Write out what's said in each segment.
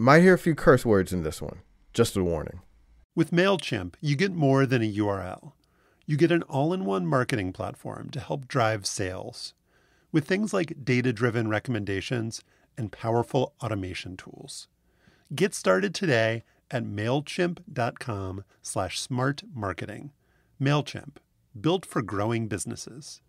Might hear a few curse words in this one. Just a warning. With MailChimp, you get more than a URL. You get an all in one marketing platform to help drive sales with things like data driven recommendations and powerful automation tools. Get started today at MailChimp.com slash smart marketing. MailChimp, built for growing businesses.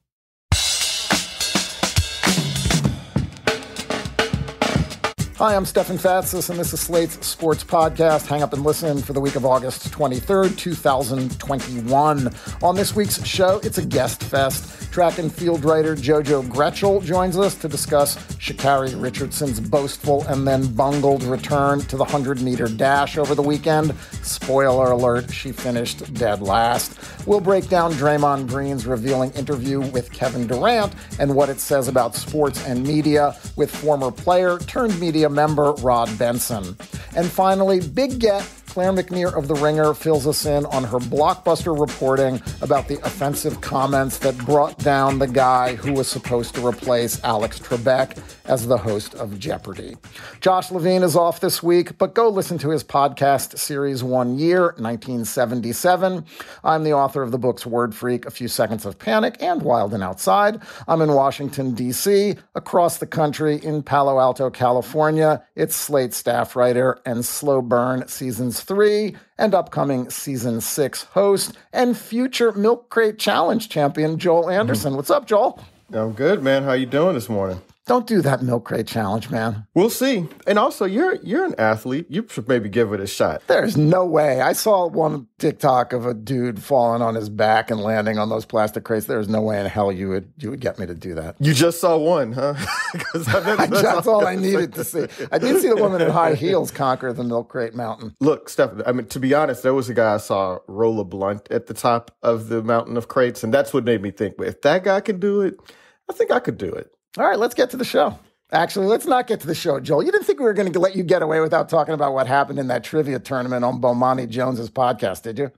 Hi, I'm Stefan Fatsis, and this is Slate's sports podcast. Hang up and listen for the week of August 23rd, 2021. On this week's show, it's a guest fest. Track and field writer Jojo Gretschel joins us to discuss Sha'Carri Richardson's boastful and then bungled return to the 100 meter dash over the weekend. Spoiler alert, she finished dead last. We'll break down Draymond Green's revealing interview with Kevin Durant and what it says about sports and media with former player turned media member Rod Benson. And finally, Big Get Claire McNear of The Ringer fills us in on her blockbuster reporting about the offensive comments that brought down the guy who was supposed to replace Alex Trebek as the host of Jeopardy. Josh Levin is off this week, but go listen to his podcast series One Year, 1977. I'm the author of the books Word Freak, A Few Seconds of Panic, and Wild and Outside. I'm in Washington, D.C., across the country in Palo Alto, California. It's Slate staff writer and Slow Burn Seasons three and upcoming season six host and future Milk Crate Challenge champion Joel mm-hmm. Anderson. What's up, Joel? I'm good, man. How you doing this morning? Don't do that milk crate challenge, man. We'll see. And also, you're you're an athlete. You should maybe give it a shot. There's no way. I saw one TikTok of a dude falling on his back and landing on those plastic crates. There's no way in hell you would you would get me to do that. You just saw one, huh? that's, that's all I needed to see. I did see the woman in high heels conquer the milk crate mountain. Look, Steph. I mean, to be honest, there was a guy I saw roll a blunt at the top of the mountain of crates, and that's what made me think. If that guy can do it, I think I could do it. All right, let's get to the show. Actually, let's not get to the show, Joel. You didn't think we were going to let you get away without talking about what happened in that trivia tournament on Bomani Jones's podcast, did you?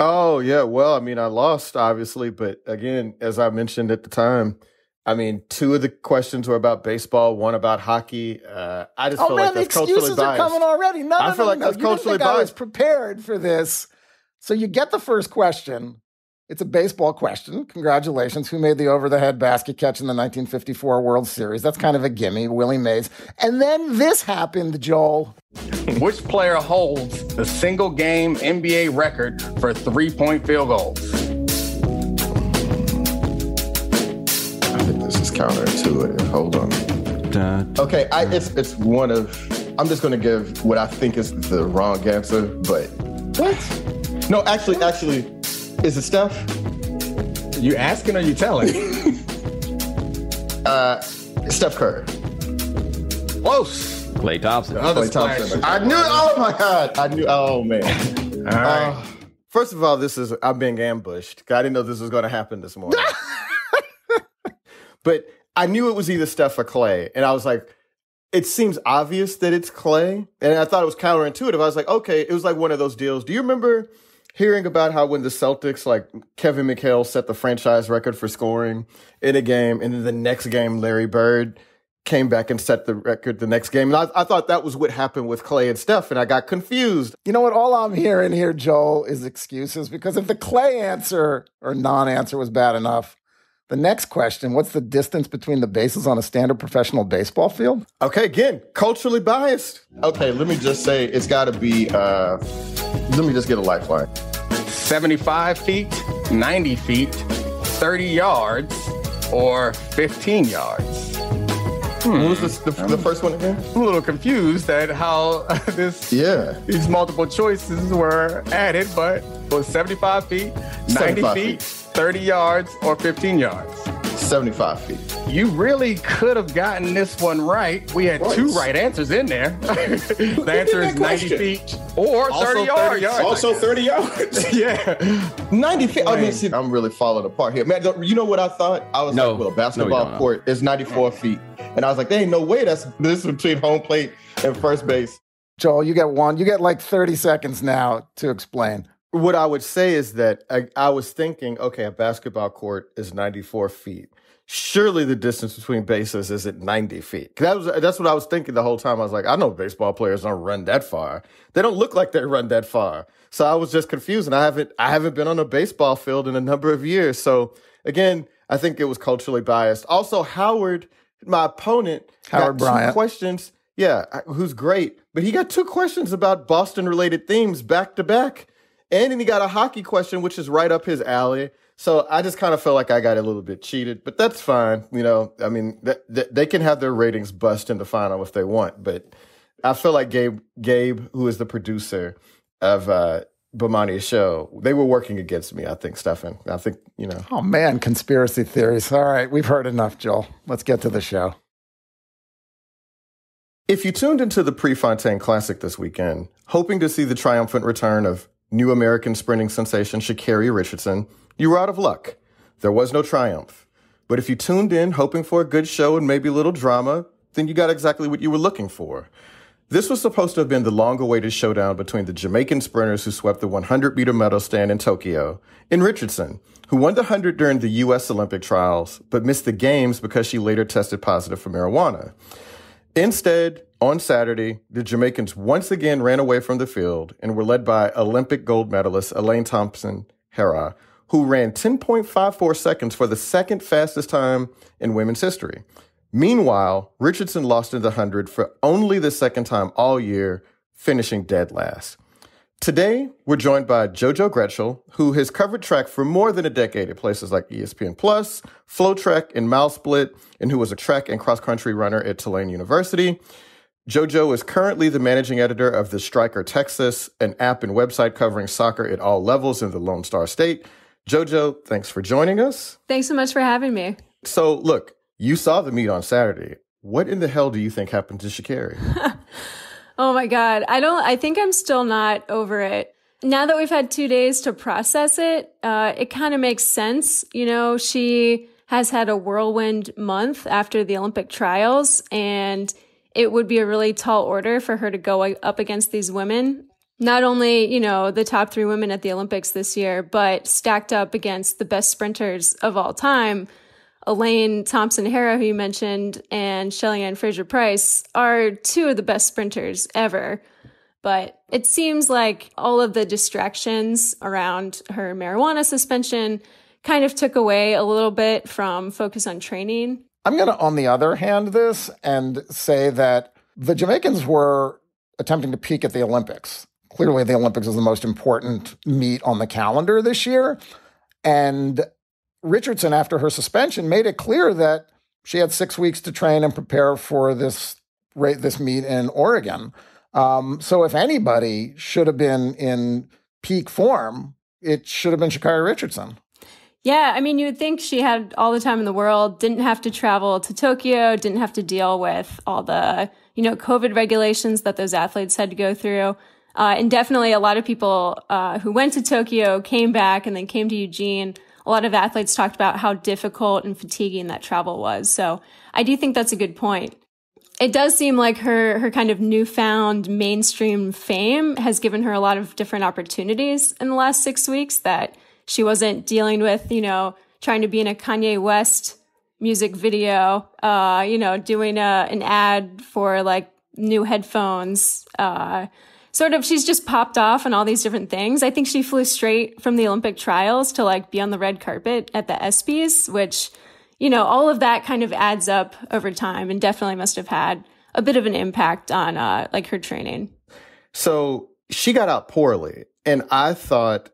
Oh, yeah. Well, I mean, I lost, obviously. But again, as I mentioned at the time, I mean, two of the questions were about baseball, one about hockey. Uh, I just oh, feel man, like that's the excuses culturally biased. are coming already. No, no, feel no, like no. that's you didn't culturally think I was prepared for this. So you get the first question. It's a baseball question. Congratulations. Who made the over the head basket catch in the 1954 World Series? That's kind of a gimme, Willie Mays. And then this happened, Joel. Which player holds the single game NBA record for three point field goals? I think this is counterintuitive. Hold on. Okay, I, it's it's one of. I'm just going to give what I think is the wrong answer, but What? no, actually, actually, is it Steph? You asking or you telling? Uh, Steph Curry. Close. Klay Thompson. Other Klay Thompson. I knew. Oh my God! I knew. Oh man. All right. Uh, first of all, this is I'm being ambushed. I didn't know this was going to happen this morning. but I knew it was either Steph or Klay, and I was like, it seems obvious that it's Klay, and I thought it was counterintuitive. I was like, okay, it was like one of those deals. Do you remember hearing about how when the Celtics, like Kevin McHale, set the franchise record for scoring in a game, and then the next game, Larry Bird came back and set the record the next game. And I, I thought that was what happened with Klay and Steph, and I got confused. You know what? All I'm hearing here, Joel, is excuses because if the Klay answer or non answer was bad enough, the next question what's the distance between the bases on a standard professional baseball field? Okay, again, culturally biased. Okay, let me just say it's got to be. Uh, let me just get a lifeline. 75 feet, 90 feet, 30 yards, or 15 yards. What was this, the, the first one again? I'm a little confused at how this Yeah. these multiple choices were added, but it was 75 feet, 90 75 feet, feet. 30 yards, or 15 yards. 75 feet. You really could have gotten this one right. We had two right answers in there. the answer is 90 question? feet or 30 Also 30 yards. yards. Also 30 yards. yeah. 90 feet. I mean, see, I'm really falling apart here. Man, you know what I thought? I was No. like, well, a No, basketball you court is 94 feet. And I was like, there ain't no way that's this between home plate and first base. Joel, you get one. You get like 30 seconds now to explain. What I would say is that I, I was thinking, okay, a basketball court is 94 feet. surely the distance between bases is at 90 feet. That was that's what I was thinking the whole time. I was like, I know baseball players don't run that far. They don't look like they run that far. So I was just confused, and I haven't I haven't been on a baseball field in a number of years. So again, I think it was culturally biased. Also, Howard, my opponent, Howard Bryant, questions. Yeah, who's great, but he got two questions about Boston related themes back to back, and then he got a hockey question, which is right up his alley. So I just kind of felt like I got a little bit cheated, but that's fine. You know, I mean, th- th- they can have their ratings bust in the final if they want, but I feel like Gabe, Gabe, who is the producer of uh, Bomani's show, they were working against me. I think, Stefan. I think you know. Oh man, conspiracy theories. All right, we've heard enough, Joel. Let's get to the show. If you tuned into the Prefontaine Classic this weekend, hoping to see the triumphant return of new American sprinting sensation Sha'Carri Richardson, you were out of luck. There was no triumph. But if you tuned in hoping for a good show and maybe a little drama, then you got exactly what you were looking for. This was supposed to have been the long awaited showdown between the Jamaican sprinters who swept the 100 meter medal stand in Tokyo and Richardson, who won the 100 during the U.S. Olympic trials, but missed the games because she later tested positive for marijuana. Instead, on Saturday, the Jamaicans once again ran away from the field and were led by Olympic gold medalist Elaine Thompson Herah, who ran 10.54 seconds for the second fastest time in women's history. Meanwhile, Richardson lost in the 100 for only the second time all year, finishing dead last. Today, we're joined by Jojo Gretschel, who has covered track for more than a decade at places like ESPN Plus, FloTrack, and MileSplit, and who was a track and cross country runner at Tulane University. Jojo is currently the managing editor of The Striker Texas, an app and website covering soccer at all levels in the Lone Star State. Jojo, thanks for joining us. Thanks so much for having me. So, look, you saw the meet on Saturday. What in the hell do you think happened to Sha'Carri? oh my God. I don't, I think I'm still not over it. Now that we've had two days to process it, uh, it kind of makes sense. You know, she has had a whirlwind month after the Olympic trials, and it would be a really tall order for her to go up against these women not only, you know, the top three women at the Olympics this year, but stacked up against the best sprinters of all time. Elaine Thompson Herah, who you mentioned, and Shelly Ann Fraser Pryce are two of the best sprinters ever. But it seems like all of the distractions around her marijuana suspension kind of took away a little bit from focus on training. I'm going to, on the other hand, this and say that the Jamaicans were attempting to peak at the Olympics clearly the Olympics is the most important meet on the calendar this year. And Richardson, after her suspension, made it clear that she had six weeks to train and prepare for this this meet in Oregon. Um, so if anybody should have been in peak form, it should have been Sha'Carri Richardson. Yeah, I mean, you would think she had all the time in the world, didn't have to travel to Tokyo, didn't have to deal with all the, you know, COVID regulations that those athletes had to go through. Uh, and definitely a lot of people uh, who went to Tokyo came back and then came to Eugene. A lot of athletes talked about how difficult and fatiguing that travel was. So I do think that's a good point. It does seem like her her kind of newfound mainstream fame has given her a lot of different opportunities in the last six weeks that she wasn't dealing with. You know, trying to be in a Kanye West music video. Uh, you know, doing a an ad for like new headphones. Uh, sort of she's just popped off on all these different things. I think she flew straight from the Olympic trials to like be on the red carpet at the ESPYS, which, you know, all of that kind of adds up over time and definitely must have had a bit of an impact on uh like her training. So she got out poorly. And I thought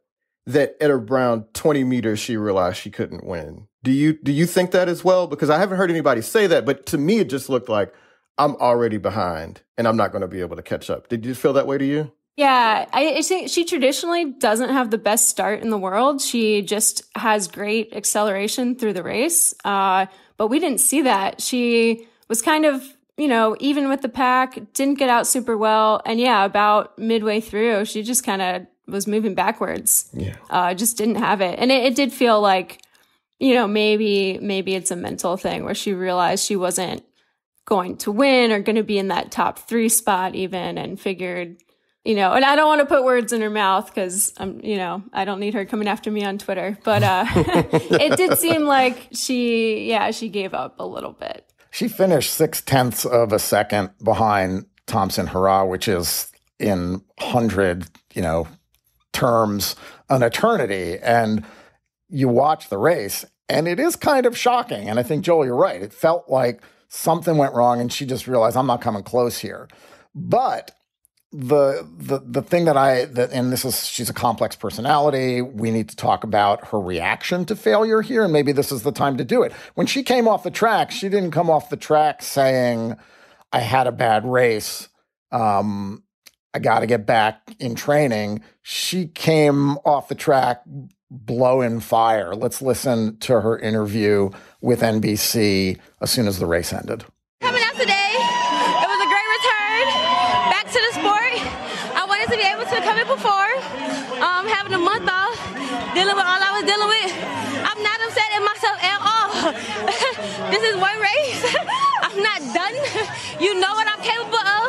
that at around 20 meters she realized she couldn't win. Do you do you think that as well? Because I haven't heard anybody say that, but to me it just looked like I'm already behind and I'm not going to be able to catch up. Did you feel that way to you? Yeah, I, think she traditionally doesn't have the best start in the world. She just has great acceleration through the race. Uh, but we didn't see that. She was kind of, you know, even with the pack, didn't get out super well. And yeah, about midway through, she just kind of was moving backwards. Yeah. Uh, just didn't have it. And it, it did feel like, you know, maybe, maybe it's a mental thing where she realized she wasn't going to win or going to be in that top three spot even and figured, you know, and I don't want to put words in her mouth because I'm, you know, I don't need her coming after me on Twitter. But uh, it did seem like she, yeah, she gave up a little bit. She finished six tenths of a second behind Thompson Herah, which is in hundred, you know, terms an eternity. And you watch the race, and it is kind of shocking. And I think Joel, you're right. It felt like something went wrong, and she just realized I'm not coming close here. But the the the thing that I that and this is she's a complex personality. We need to talk about her reaction to failure here, and maybe this is the time to do it. When she came off the track, she didn't come off the track saying, "I had a bad race. Um, I got to get back in training." She came off the track blowing fire. Let's listen to her interview with NBC as soon as the race ended. Coming out today it was a great return back to the sport. I wanted to be able to come in before, um, having a month off, dealing with all I was dealing with. I'm not upset at myself at all. this is one race. I'm not done. You know what I'm capable of.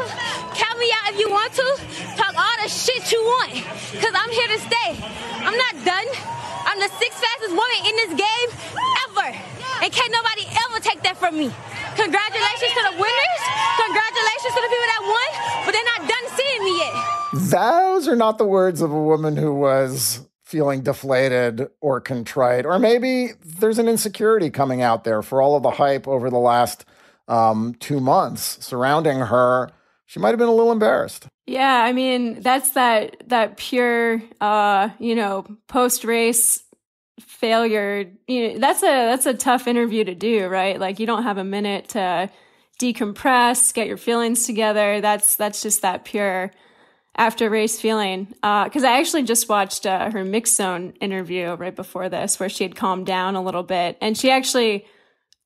Me out if you want to. Talk all the shit you want, because I'm here to stay. I'm not done. I'm the sixth fastest woman in this game ever. And can't nobody ever take that from me. Congratulations to the winners. Congratulations to the people that won, but they're not done seeing me yet. Those are not the words of a woman who was feeling deflated or contrite, or maybe there's an insecurity coming out there for all of the hype over the last um, two months surrounding her. She might have been a little embarrassed. Yeah, I mean that's that that pure, uh, you know, post race failure. You know, that's a that's a tough interview to do, right? Like you don't have a minute to decompress, get your feelings together. That's that's just that pure after race feeling. Because uh, I actually just watched uh, her mix zone interview right before this, where she had calmed down a little bit, and she actually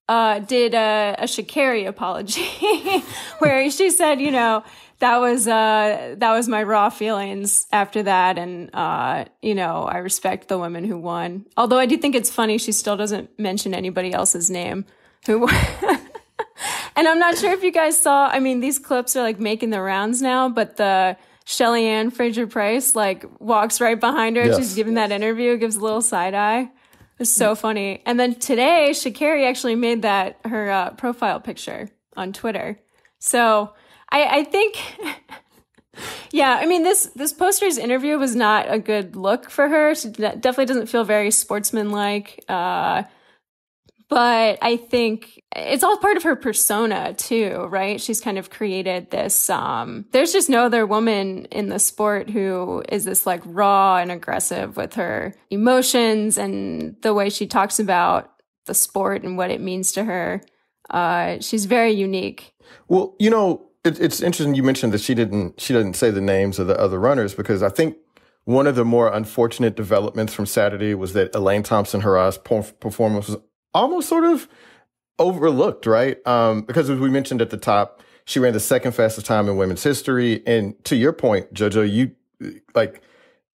uh, did a, a Sha'Carri apology, where she said, you know, that was uh, that was my raw feelings after that, and uh, you know, I respect the women who won. Although I do think it's funny she still doesn't mention anybody else's name who. and I'm not sure if you guys saw. I mean, these clips are like making the rounds now, but the Shelly-Ann Fraser Pryce like walks right behind her. Yes. She's giving that interview, gives a little side eye. It's so funny. And then today, Sha'Carri actually made that her uh, profile picture on Twitter. So I, I think, yeah, I mean this this poster's interview was not a good look for her. She definitely doesn't feel very sportsmanlike. Uh, but I think it's all part of her persona too, right? She's kind of created this um there's just no other woman in the sport who is this like raw and aggressive with her emotions and the way she talks about the sport and what it means to her. Uh she's very unique. Well, you know, it, it's interesting you mentioned that she didn't she didn't say the names of the other runners because I think one of the more unfortunate developments from Saturday was that Elaine Thompson Herah's performance was almost sort of overlooked, right? Um, because as we mentioned at the top, she ran the second fastest time in women's history. And to your point, Jojo, you like,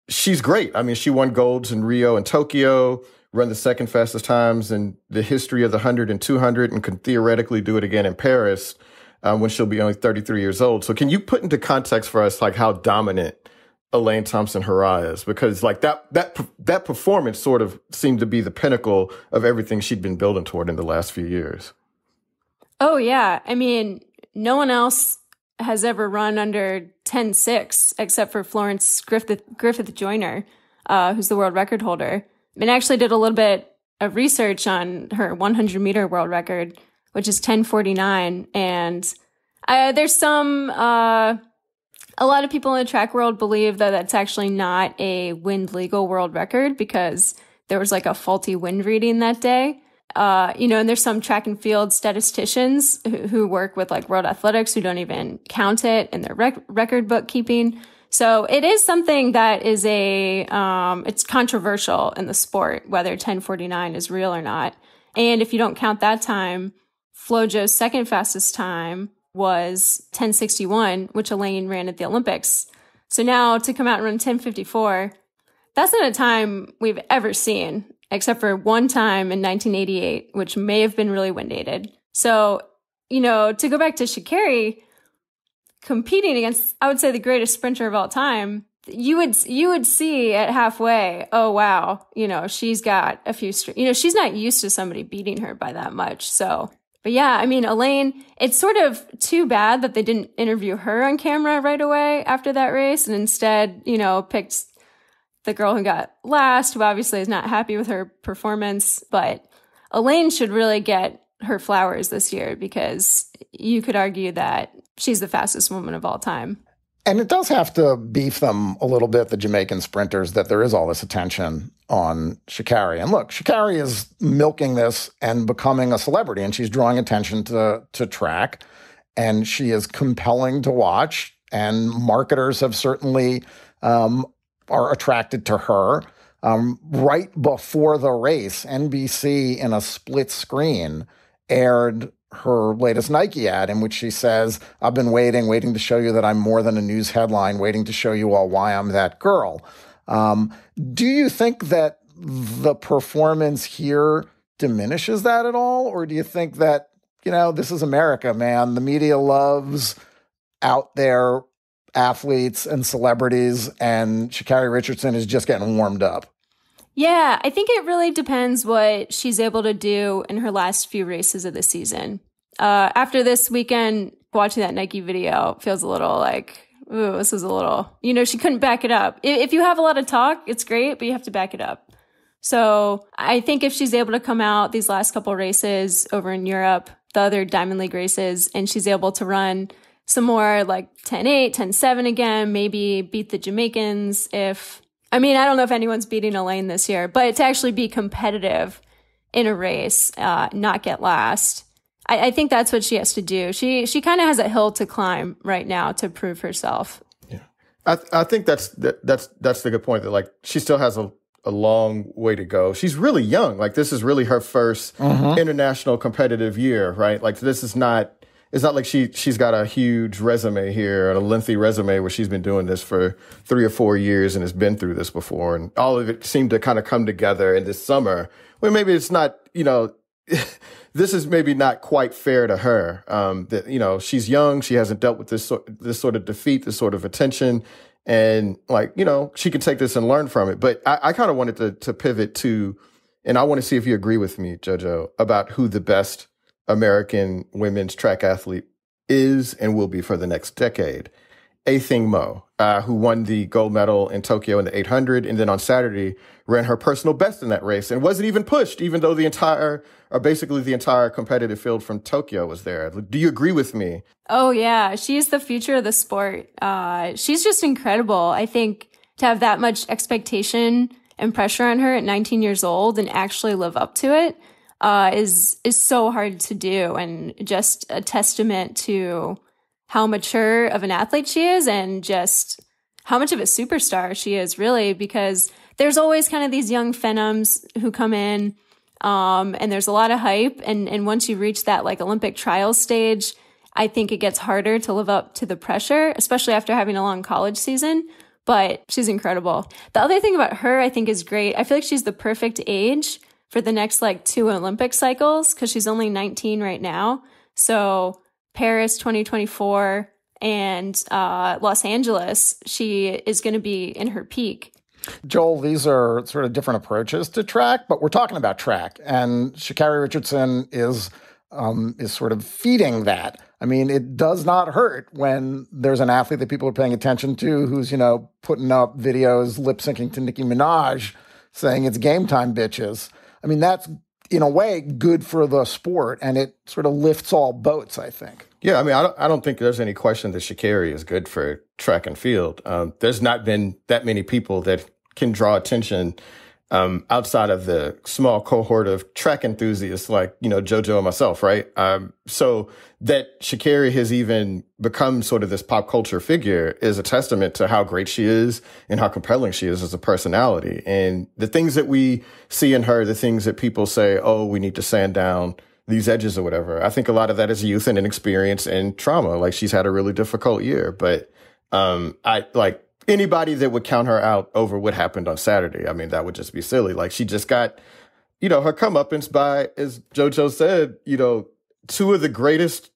she's great. I mean, she won golds in Rio and Tokyo, run the second fastest times in the history of the 100 and 200, and can theoretically do it again in Paris um, when she'll be only 33 years old. So, can you put into context for us, like, how dominant Elaine Thompson is because like that that that performance sort of seemed to be the pinnacle of everything she'd been building toward in the last few years. Oh yeah, I mean, no one else has ever run under 10-6 except for Florence Griffith Griffith Joyner, uh, who's the world record holder. Mean, I actually did a little bit of research on her 100 meter world record, which is 1049, and uh, there's some uh, a lot of people in the track world believe that that's actually not a wind legal world record because there was like a faulty wind reading that day. Uh, you know, and there's some track and field statisticians who, who work with like World Athletics who don't even count it in their rec- record bookkeeping. So it is something that is a, um, it's controversial in the sport, whether 1049 is real or not. And if you don't count that time, Flojo's second fastest time was 1061, which Elaine ran at the Olympics. So now to come out and run 1054, that's not a time we've ever seen, except for one time in 1988, which may have been really wind aided. So, you know, to go back to Sha'Carri, competing against, I would say, the greatest sprinter of all time, you would you would see at halfway, oh wow, you know she's got a few, you know she's not used to somebody beating her by that much. So, but yeah, I mean Elaine, it's sort of too bad that they didn't interview her on camera right away after that race, and instead, you know, picked the girl who got last, who obviously is not happy with her performance. But Elaine should really get her flowers this year because you could argue that she's the fastest woman of all time. And it does have to beef them a little bit, the Jamaican sprinters, that there is all this attention on Sha'Carri. And look, Sha'Carri is milking this and becoming a celebrity, and she's drawing attention to, to track, and she is compelling to watch. And marketers have certainly um, are attracted to her. Um, right before the race, NBC in a split screen aired her latest Nike ad in which she says, I've been waiting, waiting to show you that I'm more than a news headline, waiting to show you all why I'm that girl. Um, do you think that the performance here diminishes that at all? Or do you think that, you know, this is America, man? The media loves out there athletes and celebrities, and Sha'Carri Richardson is just getting warmed up. Yeah, I think it really depends what she's able to do in her last few races of the season. Uh, after this weekend, watching that Nike video feels a little like, ooh, this is a little, you know, she couldn't back it up. If you have a lot of talk, it's great, but you have to back it up. So I think if she's able to come out these last couple races over in Europe, the other Diamond League races, and she's able to run some more like 10 8, 10 7 again, maybe beat the Jamaicans if I mean, I don't know if anyone's beating Elaine this year, but to actually be competitive in a race, uh, not get last. I, I, think that's what she has to do. She she kind of has a hill to climb right now to prove herself. Yeah, I I think that's that, that's that's the good point. That like she still has a a long way to go. She's really young. Like this is really her 1st mm-hmm. international competitive year, right? Like this is not it's not like she she's got a huge resume here, a lengthy resume where she's been doing this for three or four years and has been through this before, and all of it seemed to kind of come together in this summer. Well, maybe it's not, you know. this is maybe not quite fair to her. Um, that you know she's young, she hasn't dealt with this sort this sort of defeat, this sort of attention, and like you know she could take this and learn from it. But I, I kind of wanted to to pivot to, and I want to see if you agree with me, JoJo, about who the best American women's track athlete is and will be for the next decade. Athing Mu, uh, who won the gold medal in Tokyo in the 800, and then on Saturday ran her personal best in that race and wasn't even pushed, even though the entire, or basically the entire competitive field from Tokyo was there. Do you agree with me? Oh yeah, she's the future of the sport. Uh, she's just incredible. I think to have that much expectation and pressure on her at 19 years old and actually live up to it uh, is is so hard to do, and just a testament to how mature of an athlete she is, and just how much of a superstar she is, really. Because there's always kind of these young phenoms who come in, um, and there's a lot of hype, and and once you reach that like Olympic trial stage, I think it gets harder to live up to the pressure, especially after having a long college season but she's incredible. The other thing about her I think is great. I feel like she's the perfect age for the next like two Olympic cycles because she's only 19 right now. So Paris 2024 and uh, Los Angeles, she is going to be in her peak. Joel, these are sort of different approaches to track, but we're talking about track, and Sha'Carri Richardson is um, is sort of feeding that. I mean, it does not hurt when there's an athlete that people are paying attention to who's you know putting up videos lip syncing to Nicki Minaj, saying it's game time, bitches. I mean, that's in a way good for the sport and it sort of lifts all boats, I think. Yeah, I mean, I don't, I don't think there's any question that Sha'Carri is good for track and field. Um, there's not been that many people that can draw attention um, outside of the small cohort of track enthusiasts like, you know, JoJo and myself, right? Um, so that Sha'Carri has even become sort of this pop culture figure is a testament to how great she is and how compelling she is as a personality. And the things that we see in her, the things that people say, oh, we need to sand down these edges or whatever. I think a lot of that is youth and inexperience and trauma. Like she's had a really difficult year, but, um, I like, anybody that would count her out over what happened on Saturday. I mean, that would just be silly. Like she just got, you know, her comeuppance by, as JoJo said, you know, two of the greatest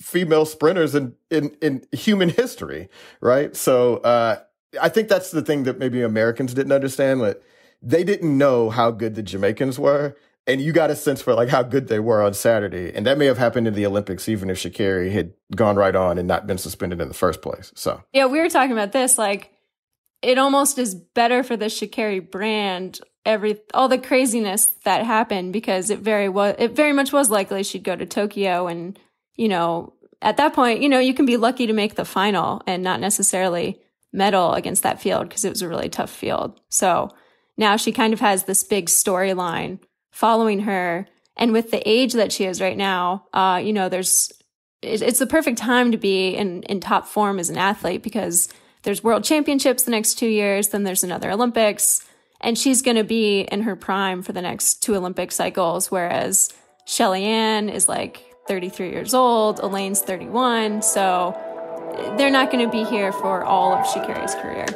female sprinters in, in, in human history, right? So uh, I think that's the thing that maybe Americans didn't understand. That they didn't know how good the Jamaicans were. And you got a sense for like how good they were on Saturday. And that may have happened in the Olympics, even if Sha'Carri had gone right on and not been suspended in the first place. So, yeah, we were talking about this. Like, it almost is better for the Sha'Carri brand every all the craziness that happened because it very was it very much was likely she'd go to Tokyo and you know at that point you know you can be lucky to make the final and not necessarily medal against that field because it was a really tough field so now she kind of has this big storyline following her and with the age that she is right now uh you know there's it's the perfect time to be in in top form as an athlete because there's world championships the next 2 years then there's another olympics and she's going to be in her prime for the next two Olympic cycles, whereas Shelly-Ann is like 33 years old, Elaine's 31, so they're not going to be here for all of Sha'Carri's career.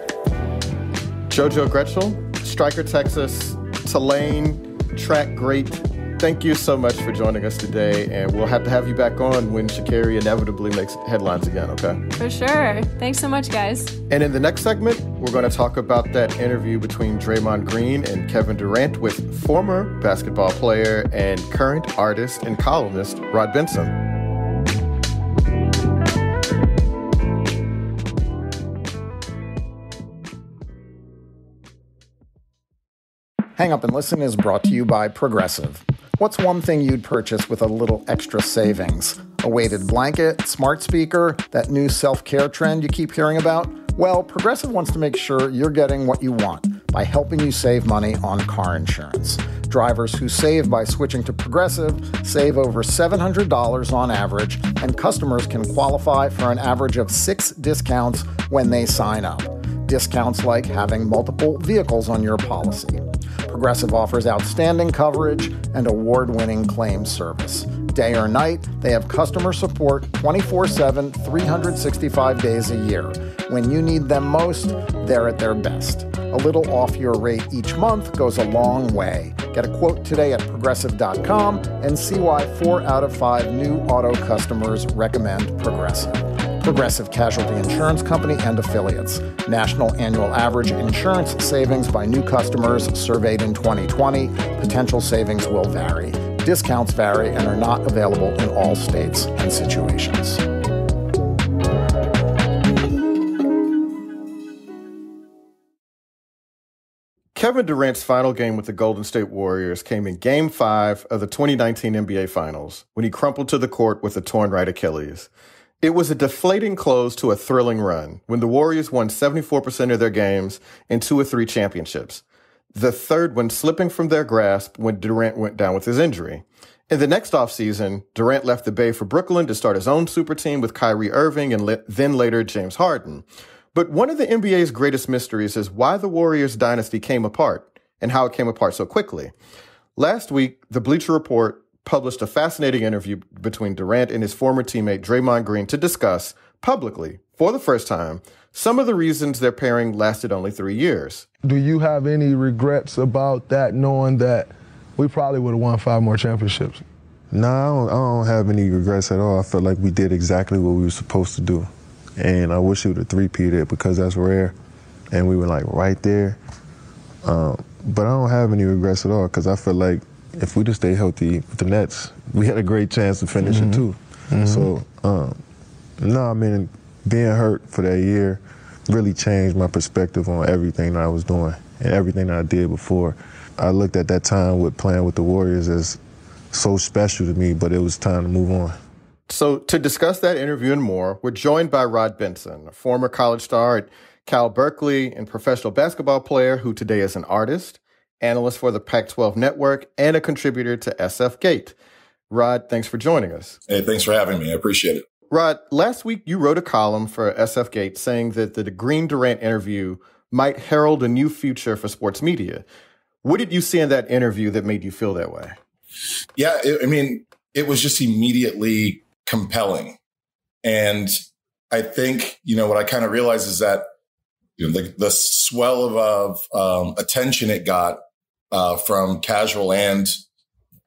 Jojo Gretschel, Striker Texas, Tulane, track great, thank you so much for joining us today. And we'll have to have you back on when Sha'Carri inevitably makes headlines again, okay? For sure. Thanks so much, guys. And in the next segment, we're going to talk about that interview between Draymond Green and Kevin Durant with former basketball player and current artist and columnist Rod Benson. Hang Up and Listen is brought to you by Progressive. What's one thing you'd purchase with a little extra savings? A weighted blanket, smart speaker, that new self care trend you keep hearing about? Well, Progressive wants to make sure you're getting what you want by helping you save money on car insurance. Drivers who save by switching to Progressive save over $700 on average, and customers can qualify for an average of six discounts when they sign up. Discounts like having multiple vehicles on your policy. Progressive offers outstanding coverage and award winning claims service. Day or night, they have customer support 24 7, 365 days a year. When you need them most, they're at their best. A little off your rate each month goes a long way. Get a quote today at progressive.com and see why four out of five new auto customers recommend Progressive. Progressive Casualty Insurance Company and affiliates. National annual average insurance savings by new customers surveyed in 2020. Potential savings will vary. Discounts vary and are not available in all states and situations. Kevin Durant's final game with the Golden State Warriors came in game five of the 2019 NBA Finals when he crumpled to the court with a torn right Achilles. It was a deflating close to a thrilling run when the Warriors won 74% of their games in two or three championships. The third one slipping from their grasp when Durant went down with his injury. In the next offseason, Durant left the Bay for Brooklyn to start his own super team with Kyrie Irving and le- then later James Harden. But one of the NBA's greatest mysteries is why the Warriors dynasty came apart and how it came apart so quickly. Last week, the Bleacher Report published a fascinating interview between Durant and his former teammate Draymond Green to discuss publicly, for the first time, some of the reasons their pairing lasted only three years. Do you have any regrets about that, knowing that we probably would have won five more championships? No, I don't, I don't have any regrets at all. I felt like we did exactly what we were supposed to do. And I wish it would have three-peated because that's rare. And we were like right there. Um, but I don't have any regrets at all because I feel like if we just stay healthy with the Nets, we had a great chance to finish mm-hmm. too. Mm-hmm. So, um, no, I mean, being hurt for that year really changed my perspective on everything that I was doing and everything that I did before. I looked at that time with playing with the Warriors as so special to me, but it was time to move on. So, to discuss that interview and more, we're joined by Rod Benson, a former college star at Cal Berkeley and professional basketball player who today is an artist analyst for the Pac 12 network, and a contributor to SF Gate. Rod, thanks for joining us. Hey, thanks for having me. I appreciate it. Rod, last week you wrote a column for SF Gate saying that the Green Durant interview might herald a new future for sports media. What did you see in that interview that made you feel that way? Yeah, it, I mean, it was just immediately compelling. And I think, you know, what I kind of realized is that you know, the, the swell of, of um, attention it got uh, from casual and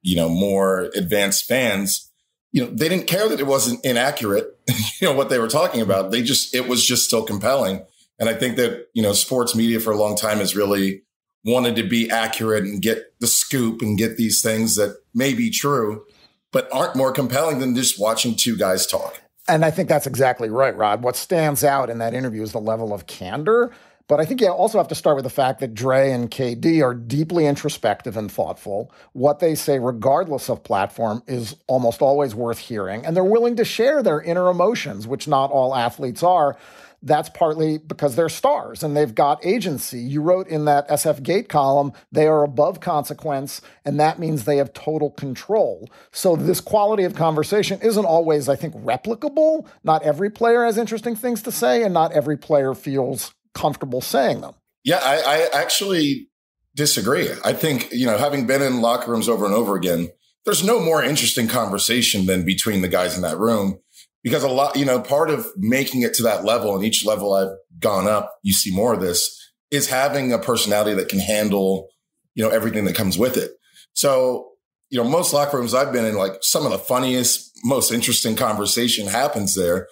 you know more advanced fans you know, they didn't care that it wasn't inaccurate, you know, what they were talking about. They just, it was just still compelling. And I think that, you know, sports media for a long time has really wanted to be accurate and get the scoop and get these things that may be true, but aren't more compelling than just watching two guys talk. And I think that's exactly right, Rod. What stands out in that interview is the level of candor but I think you also have to start with the fact that Dre and KD are deeply introspective and thoughtful. What they say, regardless of platform, is almost always worth hearing. And they're willing to share their inner emotions, which not all athletes are. That's partly because they're stars and they've got agency. You wrote in that SF Gate column, they are above consequence, and that means they have total control. So, this quality of conversation isn't always, I think, replicable. Not every player has interesting things to say, and not every player feels comfortable saying them. Yeah, I, I actually disagree. I think, you know, having been in locker rooms over and over again, there's no more interesting conversation than between the guys in that room because a lot, you know, part of making it to that level and each level I've gone up, you see more of this is having a personality that can handle, you know, everything that comes with it. So, you know, most locker rooms I've been in, like some of the funniest, most interesting conversation happens there.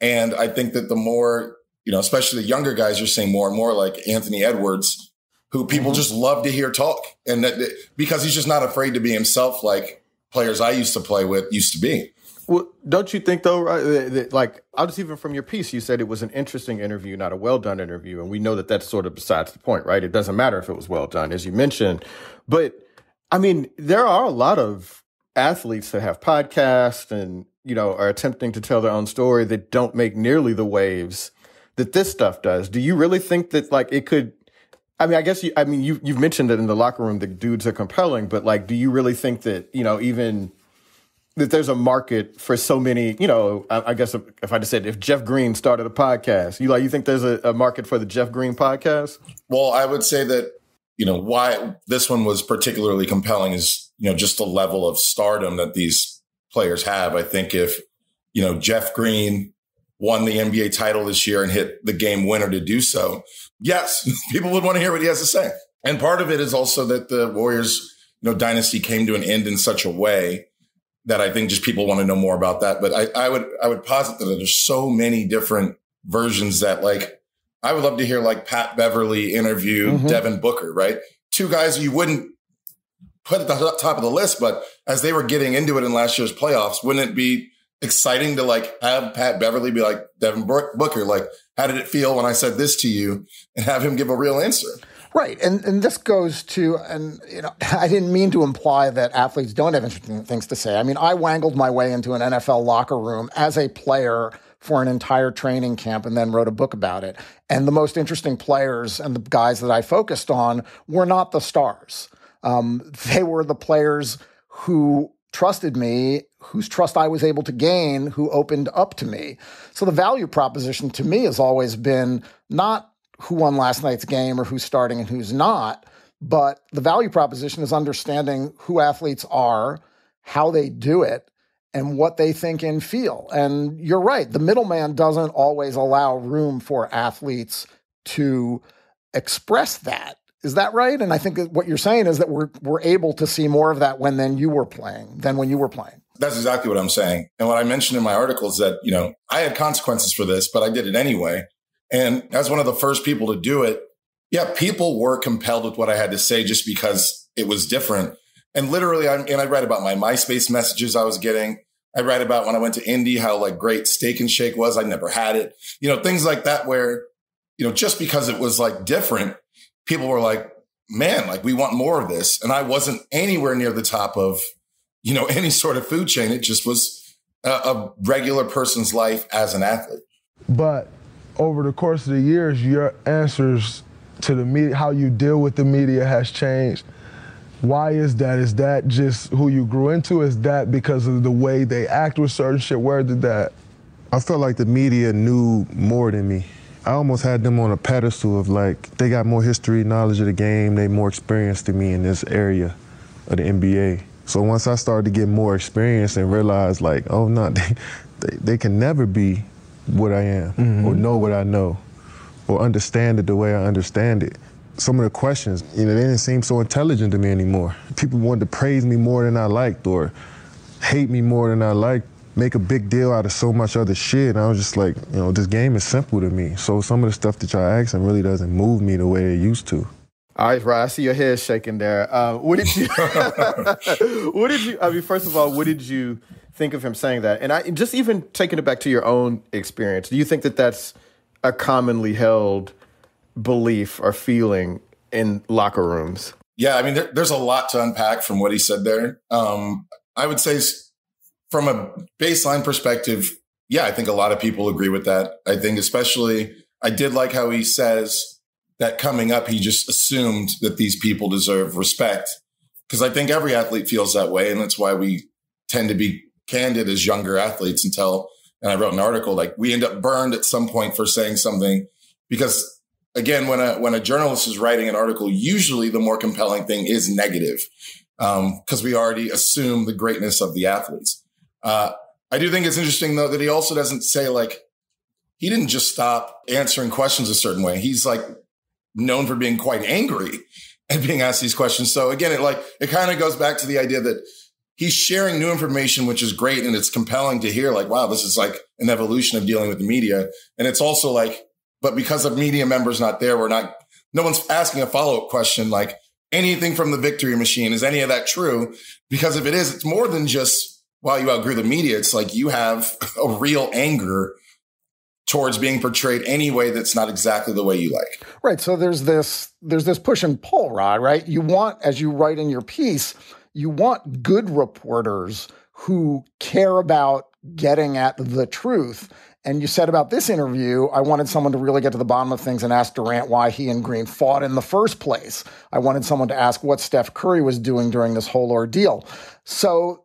And I think that the more you know, especially the younger guys are saying more and more like Anthony Edwards, who people mm-hmm. just love to hear talk. And that, because he's just not afraid to be himself like players I used to play with used to be. Well, don't you think though, right, that, like, I'll just even from your piece, you said it was an interesting interview, not a well done interview. And we know that that's sort of besides the point, right? It doesn't matter if it was well done, as you mentioned. But I mean, there are a lot of athletes that have podcasts and, you know, are attempting to tell their own story that don't make nearly the waves that this stuff does. Do you really think that like it could? I mean, I guess you. I mean, you you've mentioned that in the locker room the dudes are compelling, but like, do you really think that you know even that there's a market for so many? You know, I, I guess if I just said if Jeff Green started a podcast, you like you think there's a, a market for the Jeff Green podcast? Well, I would say that you know why this one was particularly compelling is you know just the level of stardom that these players have. I think if you know Jeff Green won the NBA title this year and hit the game winner to do so, yes, people would want to hear what he has to say. And part of it is also that the Warriors, you know, dynasty came to an end in such a way that I think just people want to know more about that. But I, I would I would posit that there's so many different versions that like I would love to hear like Pat Beverley interview mm-hmm. Devin Booker, right? Two guys you wouldn't put at the top of the list, but as they were getting into it in last year's playoffs, wouldn't it be exciting to like have Pat Beverley be like Devin Booker, like, how did it feel when I said this to you, and have him give a real answer. Right, and and this goes to, and you know, I didn't mean to imply that athletes don't have interesting things to say. I mean, I wangled my way into an NFL locker room as a player for an entire training camp and then wrote a book about it. And the most interesting players and the guys that I focused on were not the stars. Um, they were the players who trusted me, whose trust I was able to gain, who opened up to me. So the value proposition to me has always been not who won last night's game or who's starting and who's not, but the value proposition is understanding who athletes are, how they do it, and what they think and feel. And you're right, the middleman doesn't always allow room for athletes to express that. Is that right? And I think what you're saying is that we're we're able to see more of that when then you were playing than when you were playing. That's exactly what I'm saying. And what I mentioned in my article is that, you know, I had consequences for this, but I did it anyway. And as one of the first people to do it, yeah, people were compelled with what I had to say just because it was different. And literally, I, and I read about my MySpace messages I was getting. I read about when I went to Indy, how like great steak and shake was. I never had it, you know, things like that, where, you know, just because it was like different, people were like, man, like we want more of this. And I wasn't anywhere near the top of, you know, any sort of food chain. It just was a, a regular person's life as an athlete. But over the course of the years, your answers to the media, how you deal with the media has changed. Why is that? Is that just who you grew into? Is that because of the way they act with certain shit? Where did that? I felt like the media knew more than me. I almost had them on a pedestal of like they got more history, knowledge of the game, they more experienced than me in this area of the NBA. So once I started to get more experience and realize like, oh no, they, they, they can never be what I am mm-hmm. or know what I know or understand it the way I understand it. Some of the questions, you know, they didn't seem so intelligent to me anymore. People wanted to praise me more than I liked or hate me more than I like, make a big deal out of so much other shit. And I was just like, you know, this game is simple to me. So some of the stuff that y'all asking really doesn't move me the way it used to. All right, right. I see your head shaking there. Uh, what did you? what did you? I mean, first of all, what did you think of him saying that? And I just even taking it back to your own experience. Do you think that that's a commonly held belief or feeling in locker rooms? Yeah, I mean, there, there's a lot to unpack from what he said there. Um, I would say, from a baseline perspective, yeah, I think a lot of people agree with that. I think, especially, I did like how he says that coming up, he just assumed that these people deserve respect. Because I think every athlete feels that way. And that's why we tend to be candid as younger athletes until, and I wrote an article, like we end up burned at some point for saying something. Because again, when a, when a journalist is writing an article, usually the more compelling thing is negative. because um, we already assume the greatness of the athletes. Uh, I do think it's interesting though that he also doesn't say like, he didn't just stop answering questions a certain way. He's like known for being quite angry and being asked these questions. So again, it like it kind of goes back to the idea that he's sharing new information, which is great and it's compelling to hear. Like, wow, this is like an evolution of dealing with the media, and it's also like, but because of media members not there, we're not. No one's asking a follow up question like anything from the victory machine. Is any of that true? Because if it is, it's more than just wow, you outgrew the media. It's like you have a real anger towards being portrayed any way that's not exactly the way you like. Right. So there's this there's this push and pull, Rod, right? You want, as you write in your piece, you want good reporters who care about getting at the truth. And you said about this interview, I wanted someone to really get to the bottom of things and ask Durant why he and Green fought in the first place. I wanted someone to ask what Steph Curry was doing during this whole ordeal. So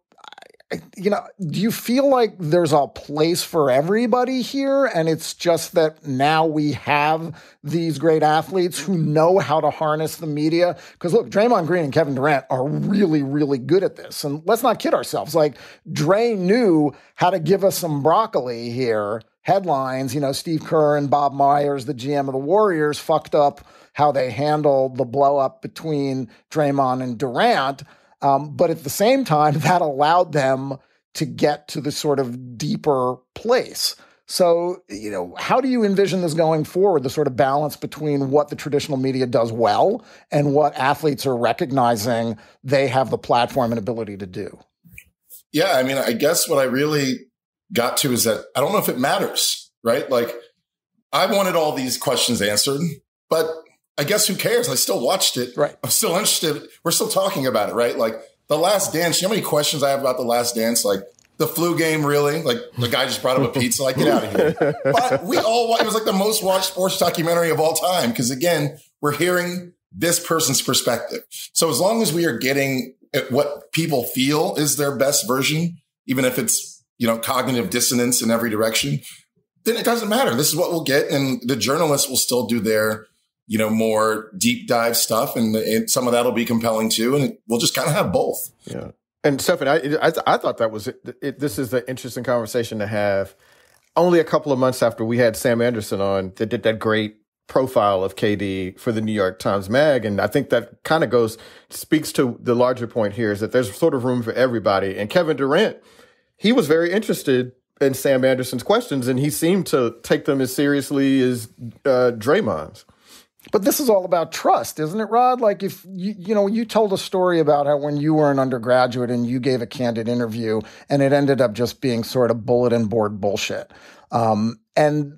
you know, do you feel like there's a place for everybody here? And it's just that now we have these great athletes who know how to harness the media. Because look, Draymond Green and Kevin Durant are really, really good at this. And let's not kid ourselves. Like, Dre knew how to give us some broccoli here. Headlines, you know, Steve Kerr and Bob Myers, the GM of the Warriors, fucked up how they handled the blow up between Draymond and Durant. Um, but at the same time, that allowed them to get to the sort of deeper place. So, you know, how do you envision this going forward? The sort of balance between what the traditional media does well and what athletes are recognizing they have the platform and ability to do? Yeah, I mean, I guess what I really got to is that I don't know if it matters, right? Like, I wanted all these questions answered, but I guess who cares? I still watched it. Right. I'm still interested. We're still talking about it, right? Like the last dance. You know how many questions I have about the last dance? Like the flu game, really? Like the guy just brought up a pizza. Like get out of here. But we all it was like the most watched sports documentary of all time because again, we're hearing this person's perspective. So as long as we are getting eh, what people feel is their best version, even if it's you know cognitive dissonance in every direction, then it doesn't matter. This is what we'll get, and the journalists will still do their you know, more deep dive stuff, and, and some of that'll be compelling too. And we'll just kind of have both. Yeah. And Stephanie, I, I, I thought that was it, it, this is an interesting conversation to have. Only a couple of months after we had Sam Anderson on, that did that great profile of KD for the New York Times Mag, and I think that kind of goes speaks to the larger point here is that there's sort of room for everybody. And Kevin Durant, he was very interested in Sam Anderson's questions, and he seemed to take them as seriously as uh, Draymond's. But this is all about trust, isn't it, Rod? Like if you you know, you told a story about how when you were an undergraduate and you gave a candid interview and it ended up just being sort of bulletin board bullshit. Um, and